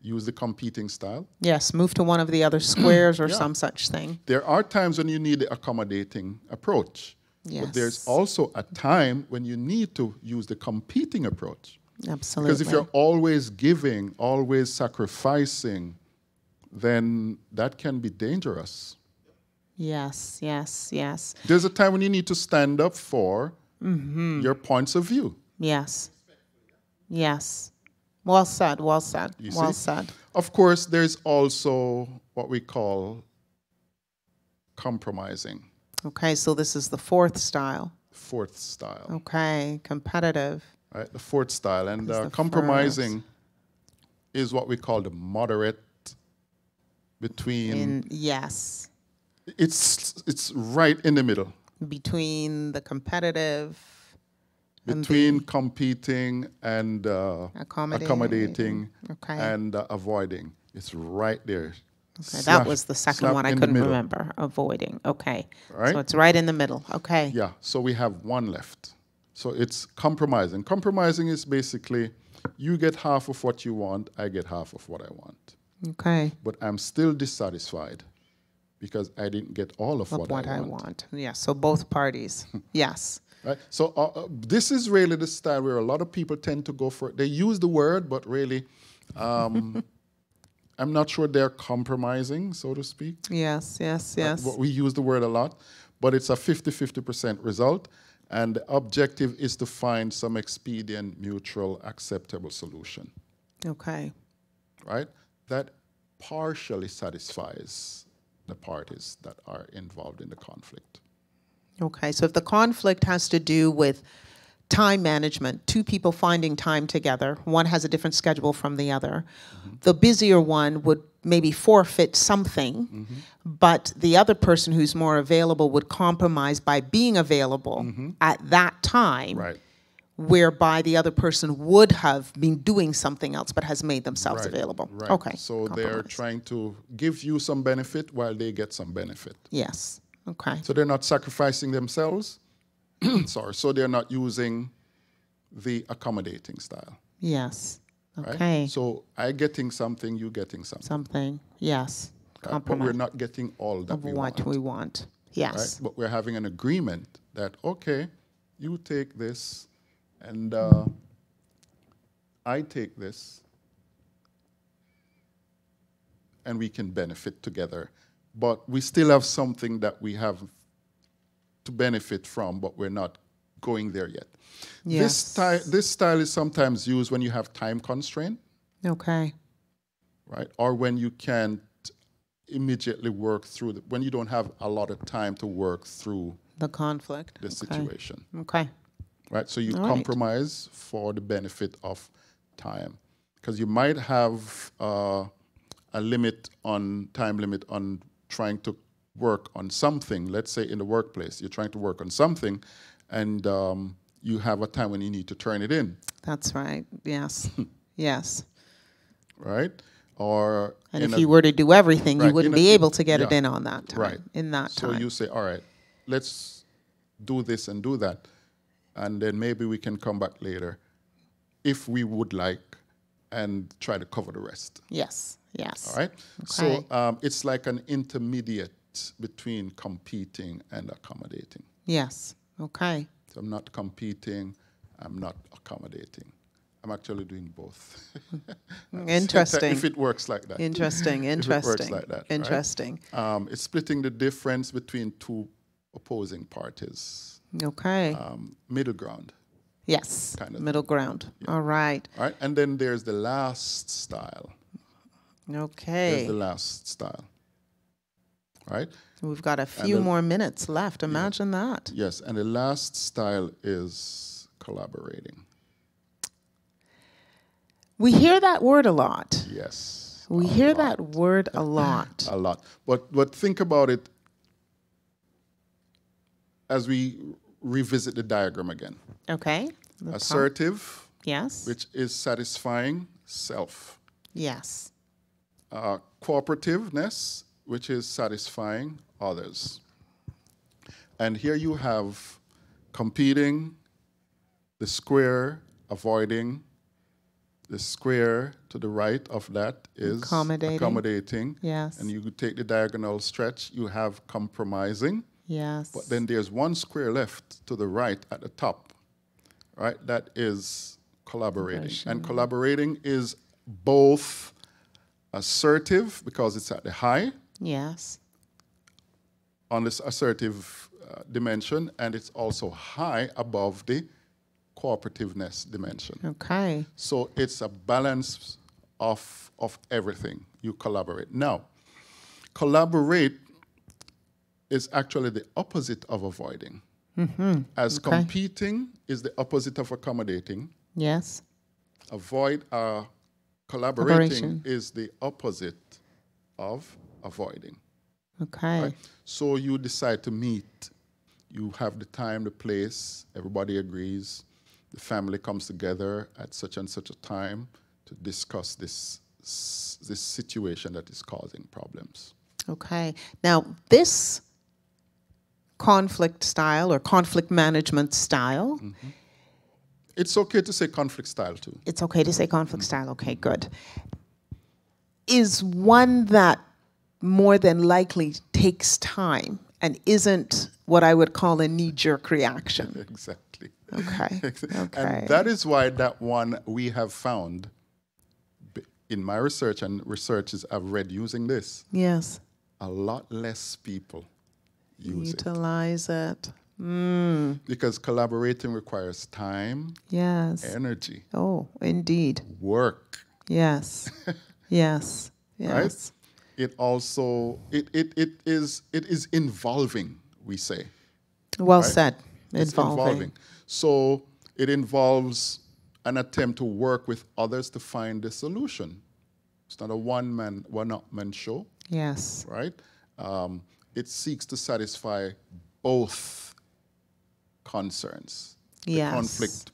use the competing style? Yes, move to one of the other squares or Yeah. some such thing. There are times when you need the accommodating approach, But there's also a time when you need to use the competing approach. Absolutely. Because if you're always giving, always sacrificing, then that can be dangerous. Yes, yes, yes, There's a time when you need to stand up for Mm-hmm. your points of view. yes, yes. Well said. Well said. You well see? said. Of course, there's also what we call compromising, Okay, so this is the fourth style. fourth style. Okay, competitive. Right, the fourth style. And uh, compromising is what we call the moderate between, In yes, it's, it's right in the middle. between the competitive between competing and uh, Accommodating. accommodating Okay. and uh, avoiding. It's right there. Okay, that was the second one I couldn't remember. Avoiding. Okay. Right. So it's right in the middle. Okay. Yeah, so we have one left. So it's compromising. Compromising is basically you get half of what you want, I get half of what I want. Okay. But I'm still dissatisfied because I didn't get all of Of what, what I I want. want. Yes. So both parties. yes. Right? So uh, uh, this is really the style where a lot of people tend to go for They use the word, but really, um, I'm not sure they're compromising, so to speak. Yes. Yes. Yes. But we use the word a lot, but it's a 50 50% result. And the objective is to find some expedient, mutual, acceptable solution, Okay. right? That partially satisfies the parties that are involved in the conflict. Okay. So if the conflict has to do with time management, two people finding time together, one has a different schedule from the other, mm-hmm. the busier one would maybe forfeit something, mm-hmm. but the other person who's more available would compromise by being available mm-hmm. at that time. Right. Whereby the other person would have been doing something else but has made themselves Right, available. Right. Okay. So they're trying to give you some benefit while they get some benefit. Yes. Okay. So they're not sacrificing themselves. Sorry. So they're not using the accommodating style. Yes. Right? Okay. So I getting something, you getting something. Something. Yes. right? But we're not getting all that of we what want. we want. right? Yes. But we're having an agreement that okay, you take this, and uh, I take this, and we can benefit together. But we still have something that we have to benefit from, but we're not going there yet. This Yes. style, this style is sometimes used when you have time constraint, Okay. right? Or when you can't immediately work through the, when you don't have a lot of time to work through The conflict. the okay. situation, Okay. Right? So you All right. compromise for the benefit of time, because you might have uh, a limit on time limit on trying to work on something. Let's say in the workplace, you're trying to work on something, and um, you have a time when you need to turn it in, That's right. Yes. yes. right? Or And if you were to do everything, Right, you wouldn't a- be able to get it in on that time. right. In that So time. you say, all right, let's do this and do that. And then maybe we can come back later if we would like and try to cover the rest. yes. Yes. All right? Okay. So um, it's like an intermediate between competing and accommodating. Yes. Okay. So I'm not competing, I'm not accommodating. I'm actually doing both. Interesting. if it works like that. Interesting. If it Interesting. works like that, right? Interesting. Um, it's splitting the difference between two opposing parties. Okay. Um, middle ground. yes. kind of Middle ground. All right. All right, and then there's the last style. Okay. There's the last style. Right? We've got a few the- more minutes left. Imagine that. Yes, and the last style is collaborating. We hear that word a lot. Yes. We hear lot, that word a lot. a lot. But but think about it as we revisit the diagram again. Okay. The. Assertive, Yes. which is satisfying self. Yes. uh, cooperativeness, which is satisfying others. And here you have competing, the square, avoiding, the square to the right of that is Accommodating. accommodating. Yes. And you take the diagonal stretch, you have compromising. Yes. But then there's one square left to the right at the top, right? That is collaborating. And collaborating is both assertive because it's at the high yes. on this assertive uh, dimension, and it's also high above the cooperativeness dimension. Okay. So it's a balance of, of everything. You collaborate. Now, collaborate is actually the opposite of avoiding. As Okay. competing is the opposite of accommodating, Yes. avoid uh, collaborating is the opposite of avoiding. Okay. Right? So you decide to meet. You have the time, the place, everybody agrees. The family comes together at such and such a time to discuss this, this situation that is causing problems. Okay. Now, this conflict style or conflict management style, mm-hmm. It's okay to say conflict style too. it's okay to say conflict style, okay, good, is one that more than likely takes time and isn't what I would call a knee jerk reaction. Exactly. Okay. Okay. And that is why that one we have found in my research and researches I've read using this, yes. a lot less people use it. Utilize it. Because collaborating requires time, Yes. energy, Oh, indeed. work, Yes. yes. Yes. right? It also it, it, it is it is involving, we say. Well Right. said. It's Involving. So it involves an attempt to work with others to find a solution. It's not a one man, one up man show, Yes. right? Um, it seeks to satisfy both concerns. The conflict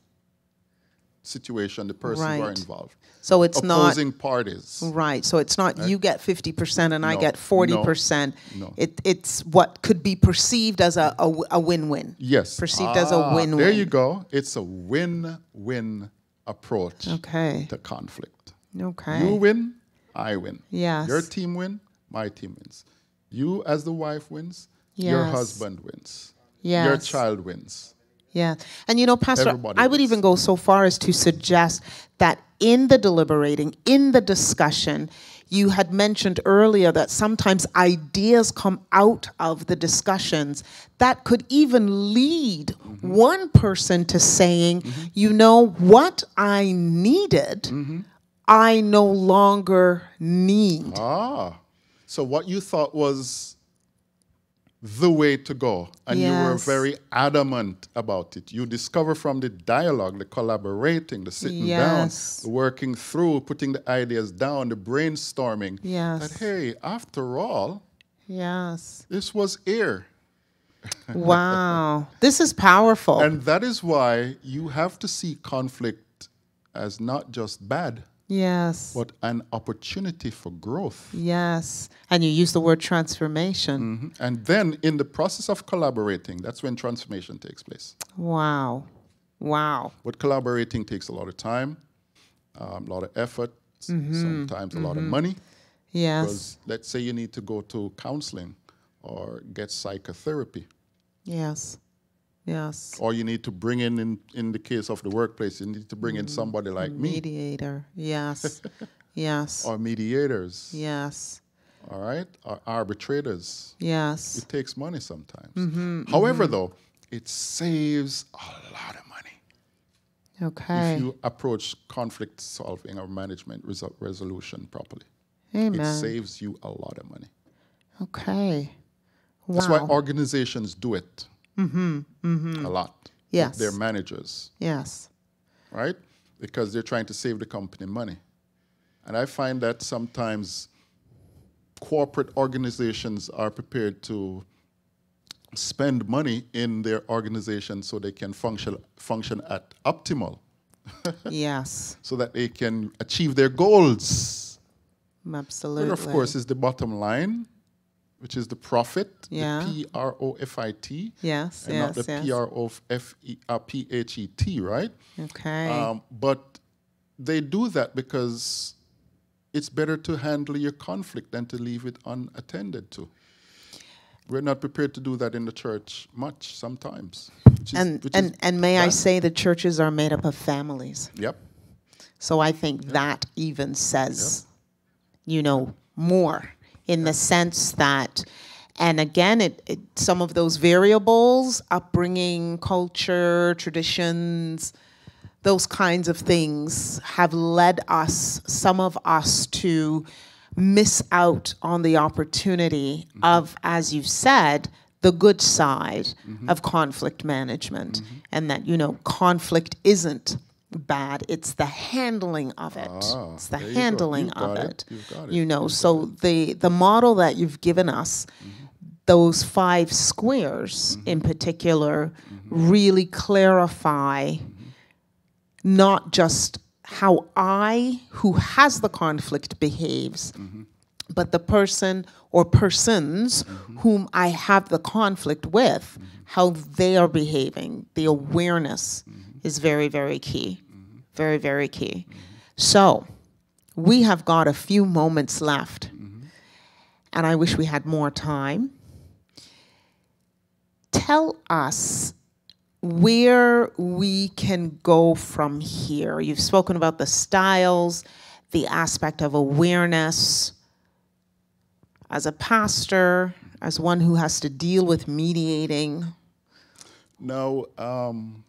situation, the persons who are Right. involved. So it's not Opposing parties. right. So it's not you get fifty percent and I get forty percent. no. It it's what could be perceived as a, a, a win-win. Yes. Perceived as a Ah, win-win. There you go. It's a win-win approach Okay. to conflict. Okay. You win, I win. Yes. Your team win, my team wins. You as the wife wins, your husband wins. Yes. Your child wins. Yeah. And you know, Pastor, Everybody I would even go so far as to suggest that in the deliberating, in the discussion, you had mentioned earlier that sometimes ideas come out of the discussions that could even lead Mm-hmm. one person to saying, you know, what I needed, Mm-hmm. I no longer need. Ah. So what you thought was the way to go, and you were very adamant about it. You discover from the dialogue, the collaborating, the sitting down, the working through, putting the ideas down, the brainstorming. Yes. That hey, after all, Yes. this was air. Wow. this is powerful. And that is why you have to see conflict as not just bad, yes. but an opportunity for growth. Yes. And you use the word transformation. Mhm. And then in the process of collaborating, that's when transformation takes place. Wow. Wow. But collaborating takes a lot of time, um, a lot of effort, sometimes a lot of money. Yes. Because let's say you need to go to counseling or get psychotherapy, Yes. Yes. or you need to bring in, in, in the case of the workplace, you need to bring in mm-hmm. somebody like me Mediator. Yes. yes. or mediators, Yes. all right, or arbitrators. Yes. It takes money sometimes. Mm-hmm, mm-hmm. However, though, it saves a lot of money Okay. if you approach conflict solving or management resol- resolution properly. Amen. It saves you a lot of money. Okay. Wow. That's why organizations do it Mm-hmm, mm-hmm. a lot. Yes. Their managers, yes. right? Because they're trying to save the company money. And I find that sometimes corporate organizations are prepared to spend money in their organization so they can function function at optimal yes. so that they can achieve their goals. Absolutely. There, of course, is the bottom line, which is the profit, Yeah. the P R O F I T, Yes. and yes. not the yes. P R O F E uh, P H E T, right? Okay. Um, but they do that because it's better to handle your conflict than to leave it unattended to. We're not prepared to do that in the church much sometimes. is- And and and may I say the churches are made up of families. Yep. So I think that even says, you know, more in the sense that, and again, it, it some of those variables, upbringing, culture, traditions, those kinds of things have led us, some of us, to miss out on the opportunity mm-hmm. of, as you've said, the good side mm-hmm. of conflict management, mm-hmm. and that, you know, conflict isn't bad, it's the handling of it. Ah, it's the there you go. handling You've of it. it. You've got it. You know, so the the model that you've given us, mm-hmm. those five squares mm-hmm. in particular, mm-hmm. really clarify not just how I, who has the conflict, behaves, but the person or persons whom I have the conflict with, how they are behaving. The awareness is very, very key. Very, very key. So, we have got a few moments left, and I wish we had more time. Tell us where we can go from here. You've spoken about the styles, the aspect of awareness. As a pastor, as one who has to deal with mediating, No, um,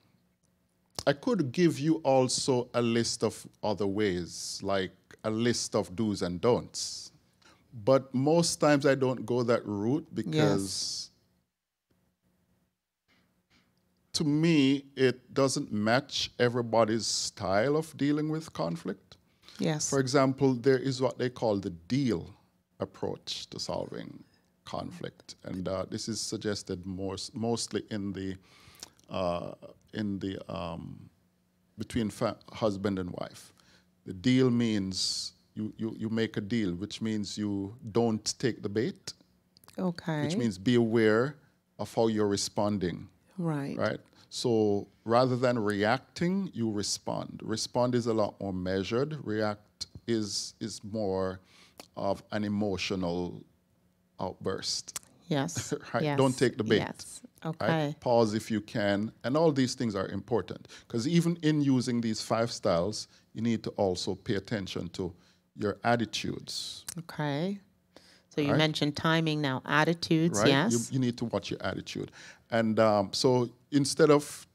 I could give you also a list of other ways, like a list of do's and don'ts. But most times I don't go that route because to me, it doesn't match everybody's style of dealing with conflict. yes, For example, there is what they call the deal approach to solving conflict, and uh, this is suggested most, mostly in the uh, in the um, between fa- husband and wife. The deal means you, you, you make a deal, which means you don't take the bait, okay, which means be aware of how you're responding right, right? So rather than reacting, you respond. Respond is a lot more measured. React is is more of an emotional outburst. yes, Right? yes, Don't take the bait. Yes, Right? okay, Pause if you can, and all these things are important because even in using these five styles, you need to also pay attention to your attitudes. okay. So you Right. mentioned timing now, attitudes, right? yes, You, you need to watch your attitude. And um, so instead of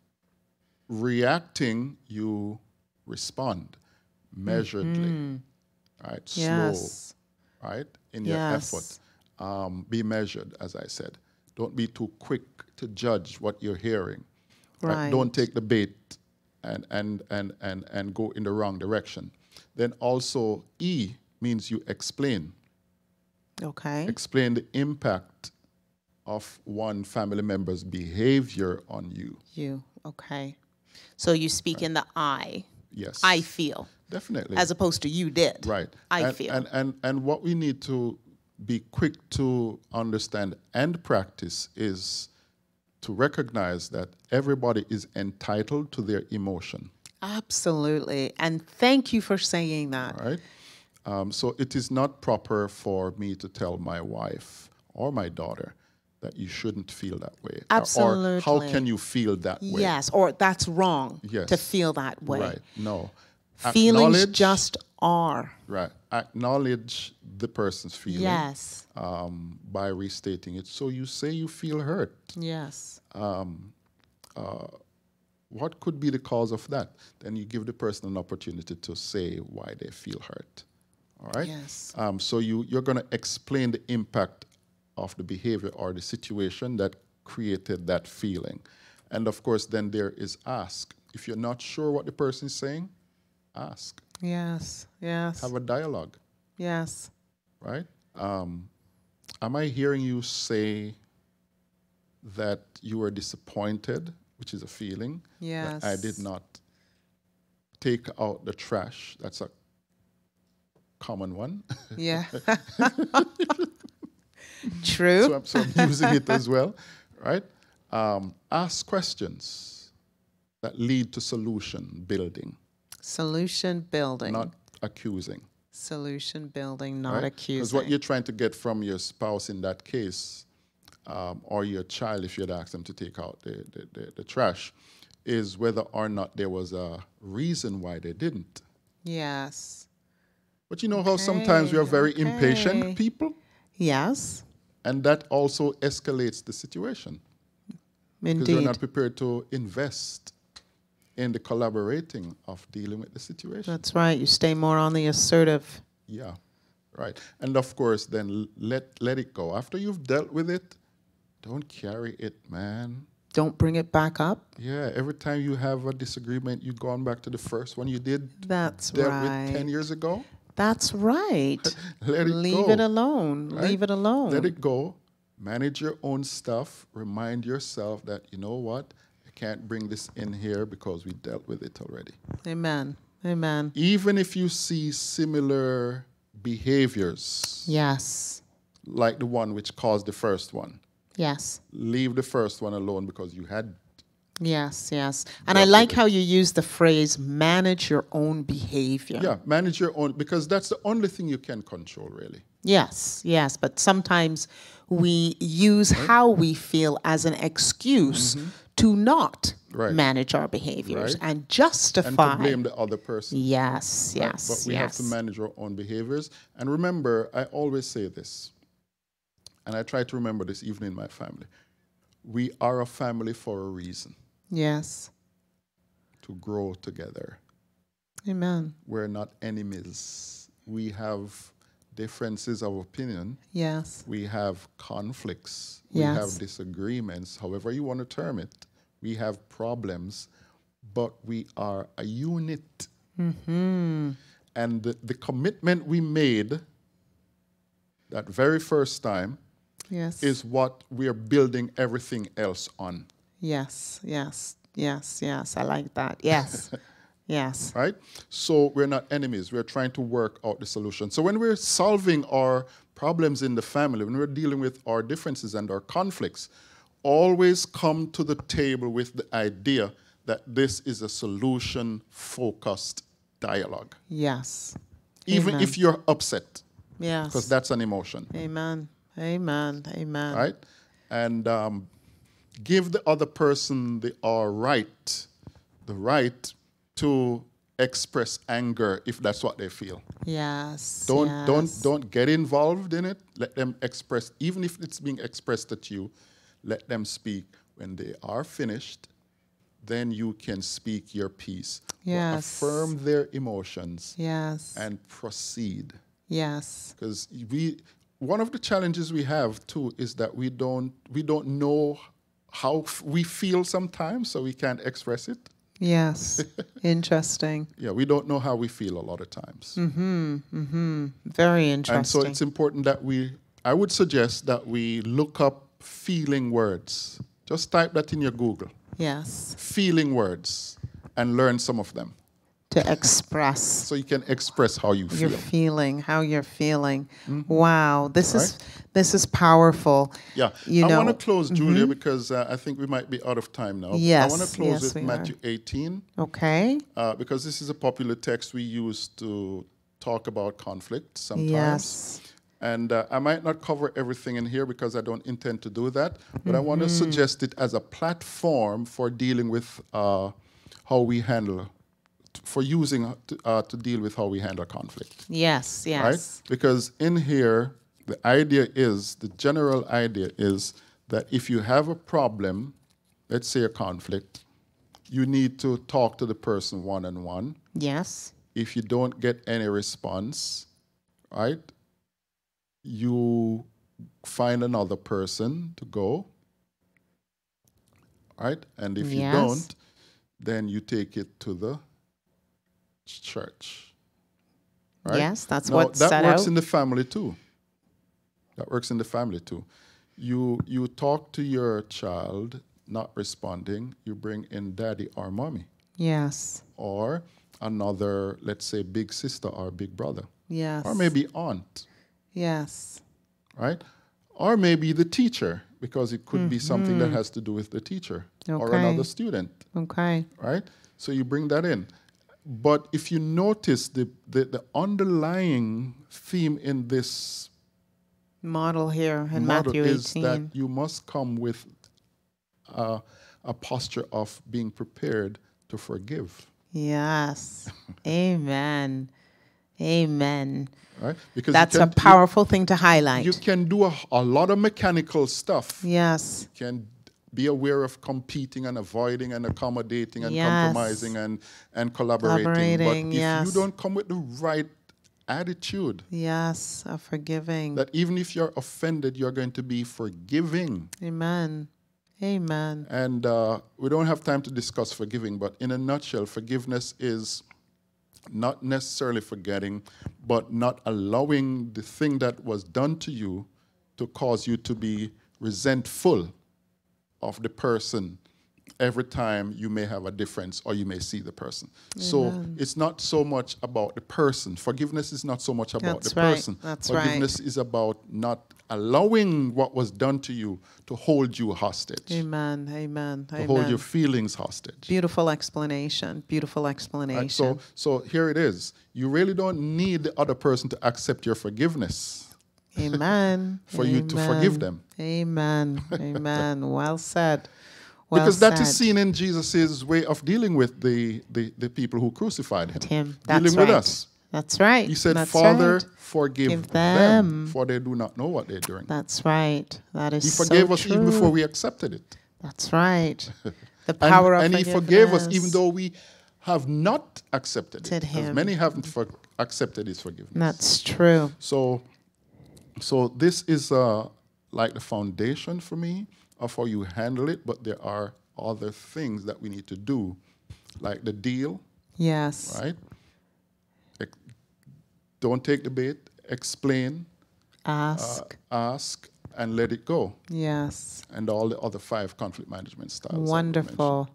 reacting, you respond measuredly, right? Slow, Mm-hmm. yes, right? In your Yes. effort. Um, be measured, as I said. Don't be too quick to judge what you're hearing. Right. Don't take the bait and, and, and, and, and go in the wrong direction. Then also, E means you explain okay, explain the impact of one family member's behavior on you. you, okay. So you speak in the I, Yes. I feel, definitely. as opposed to you did. right. I and, feel. And, and and what we need to be quick to understand and practice is to recognize that everybody is entitled to their emotion. Absolutely. And thank you for saying that. Right? Um, so it is not proper for me to tell my wife or my daughter that you shouldn't feel that way. Or- Or, Absolutely. how can you feel that way? Yes, or that's wrong yes. to feel that way. Right. No. Feelings just are. right. Acknowledge the person's feeling Yes. um, by restating it. So you say you feel hurt. Yes. What could be the cause of that? Then you give the person an opportunity to say why they feel hurt. All right. Yes. Um, so you you're going to explain the impact of the behavior or the situation that created that feeling, and of course, then there is ask. If you're not sure what the person is saying, ask. Yes. Yes. Have a dialogue. Yes. right? Um, am I hearing you say that you were disappointed, which is a feeling? that I did not take out the trash. That's a common one. Yeah. so, True. I'm, so I'm using it as well, right? Um, ask questions that lead to solution building, Solution building. not accusing. Solution building, not Because accusing. Because what you're trying to get from your spouse in that case um, or your child, if you'd ask them to take out the, the, the, the trash, is whether or not there was a reason why they didn't. Yes. But you know how sometimes we are very Okay, impatient people, Yes. and that also escalates the situation Indeed. because we're not prepared to invest in the collaborating of dealing with the situation. That's right. You stay more on the assertive. Yeah, right. And of course, then let let it go. After you've dealt with it, don't carry it, man. Don't bring it back up. Yeah, every time you have a disagreement, you've gone back to the first one you did That's dealt right. with ten years ago. That's right. Let it Leave go. it alone. right? Leave it alone. Let it go. Manage your own stuff. Remind yourself that you know what, can't bring this in here because we dealt with it already. Amen. Amen. Even if you see similar behaviors, Yes. like the one which caused the first one, Yes. leave the first one alone because you had Yes, yes. And I like how you use the phrase manage your own behavior. yeah manage your own because that's the only thing you can control really Yes, yes. But sometimes we use how we feel as an excuse mm-hmm. To not. Right. manage our behaviors Right. and and justify. to blame the other person Yes, right? yes, but we yes. have to manage our own behaviors and remember i always say this and i try to remember this even in my family we are a family for a reason yes. to grow together Amen. we're not enemies we have differences of opinion Yes. we have conflicts, Yes. we have disagreements, however you want to term it. We have problems, but we are a unit. Mm-hmm. And the, the commitment we made that very first time Yes. is what we are building everything else on, yes, yes, yes, yes. I like that. Yes. yes. right? So we're not enemies. We're trying to work out the solution. So when we're solving our problems in the family, when we're dealing with our differences and our conflicts, always come to the table with the idea that this is a solution focused dialogue. Yes. Even Amen. if you're upset, Yes. because that's an emotion, Amen. Amen. Amen. right? And um, give the other person the our right, the right to express anger if that's what they feel. Yes. Don't yes. don't don't get involved in it. Let them express, even if it's being expressed at you, let them speak. When they are finished, then you can speak your piece. Yes. affirm their emotions Yes. and proceed. yes. Because we one of the challenges we have too is that we don't we don't know how f- we feel sometimes, so we can't express it. Yes. Interesting. Yeah, we don't know how we feel a lot of times. Mm-hmm. Mm-hmm. Very interesting. And so it's important that we, I would suggest that we look up feeling words. Just type that in your Google, yes. feeling words, and learn some of them To express so you can express how you feel. your feel. feeling, how you're feeling. Wow. This is this is powerful. Yeah, You I know. mm-hmm. want to close, Julia, because uh, I think we might be out of time now. I Yes, want to close yes, with we are. Matthew 18 Okay. uh, because this is a popular text we use to talk about conflict sometimes. Yes. And uh, I might not cover everything in here because I don't intend to do that, but I want to Mm-hmm. suggest it as a platform for dealing with uh, how we handle, for using uh, to, uh, to deal with how we handle conflict, Yes. Yes. right? Because in here, the idea is, the general idea is that if you have a problem, let's say a conflict, you need to talk to the person one on one. Yes. If you don't get any response, right, you find another person to go, right? And if you don't, then you take it to the church. Right? Yes, that's Now, what's that works out. in the family too. That works in the family too. You you talk to your child not responding, you bring in daddy or mommy Yes. or another, let's say, big sister or big brother, Yes. or maybe aunt, Yes. right? Or maybe the teacher, because it could be something that has to do with the teacher or Mm-hmm. Another student, Okay. right? So you bring that in. But if you notice the, the, the underlying theme in this Model here in model Matthew is that you must come with uh, a posture of being prepared to forgive. Yes. Amen. Amen. Right? Because you That's a can- you- powerful thing to highlight. You can do a, a lot of mechanical stuff. yes. You can be aware of competing and avoiding and accommodating and Yes. compromising and, and collaborating. Collaborating, but if yes. you don't come with the right attitude, Yes. Of forgiving. that even if you're offended, you're going to be forgiving. Amen. Amen. And uh, we don't have time to discuss forgiving, but in a nutshell, forgiveness is not necessarily forgetting, but not allowing the thing that was done to you to cause you to be resentful of the person every time you may have a difference or you may see the person. So it's not so much about the person. Forgiveness is not so much about That's the right. person. That's right. Forgiveness is about not allowing what was done to you to hold you hostage, Amen. Amen. to hold your feelings hostage. Beautiful explanation. Beautiful Right? explanation. So, so here it is. You really don't need the other person to accept your forgiveness Amen. for you to forgive them. Amen. Amen. Well said. Well because that said. is seen in Jesus' way of dealing with the, the, the people who crucified him. Him. That's dealing right. with us. That's right. He said, That's Father, right. forgive Give them, them. for they do not know what they're doing. That's right. That is He so forgave us even before we accepted it. That's right. The And, power of and He forgave us even though we have not accepted it. Did As many haven't for, accepted His forgiveness. That's true. So, so this is uh, like the foundation for me of how you handle it, but there are other things that we need to do, like the deal, Yes. right? Don't take the bait, explain, Ask. uh, ask, and let it go. yes. And all the other five conflict management styles. Wonderful.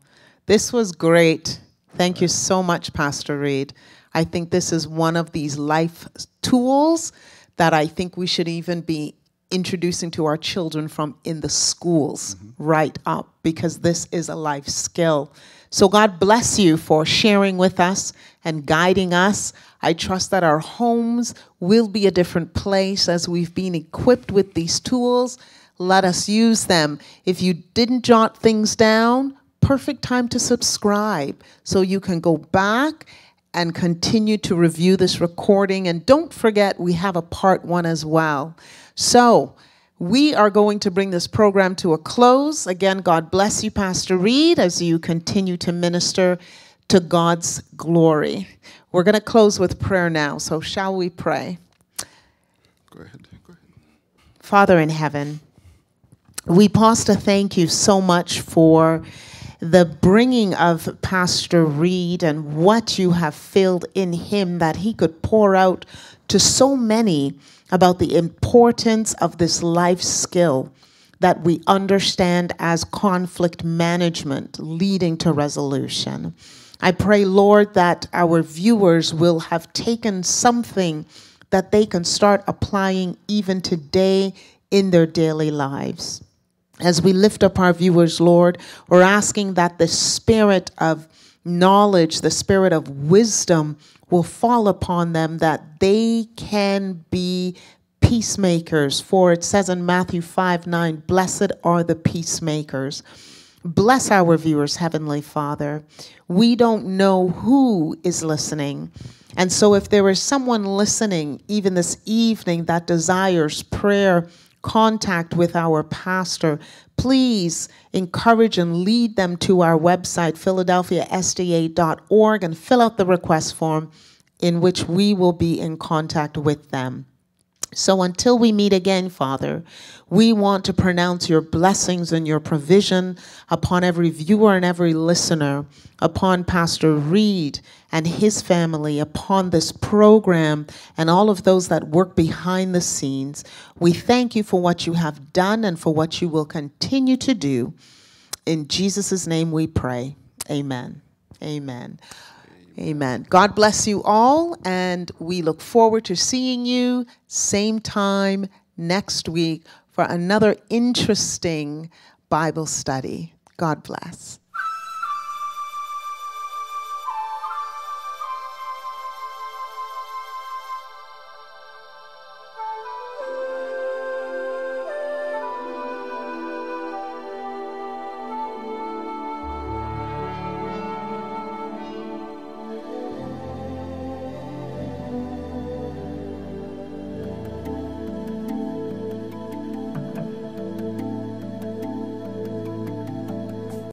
This was great. Thank you so much, Pastor Reed. I think this is one of these life tools that I think we should even be introducing to our children from in the schools right up because this is a life skill. So God bless you for sharing with us and guiding us. I trust that our homes will be a different place as we've been equipped with these tools. Let us use them. If you didn't jot things down, perfect time to subscribe so you can go back and continue to review this recording. And don't forget, we have a part one as well. So, we are going to bring this program to a close. Again, God bless you, Pastor Reed, as you continue to minister to God's glory. We're going to close with prayer now. So, shall we pray? Go ahead. Go ahead. Father in heaven, we pause to thank you so much for the bringing of Pastor Reed and what you have filled in him that he could pour out to so many about the importance of this life skill that we understand as conflict management leading to resolution. I pray, Lord, that our viewers will have taken something that they can start applying even today in their daily lives. As we lift up our viewers, Lord, we're asking that the spirit of knowledge, the spirit of wisdom will fall upon them, that they can be peacemakers. For it says in Matthew 5 9, Blessed are the peacemakers. Bless our viewers, Heavenly Father. We don't know who is listening. And so, if there is someone listening, even this evening, that desires prayer, contact with our pastor, please encourage and lead them to our website, philadelphiasda.org, and fill out the request form in which we will be in contact with them. So until we meet again, Father, we want to pronounce your blessings and your provision upon every viewer and every listener, upon Pastor Reed and his family, upon this program and all of those that work behind the scenes. We thank you for what you have done and for what you will continue to do. In Jesus' name we pray. Amen. Amen. Amen. God bless you all, and we look forward to seeing you same time next week for another interesting Bible study. God bless.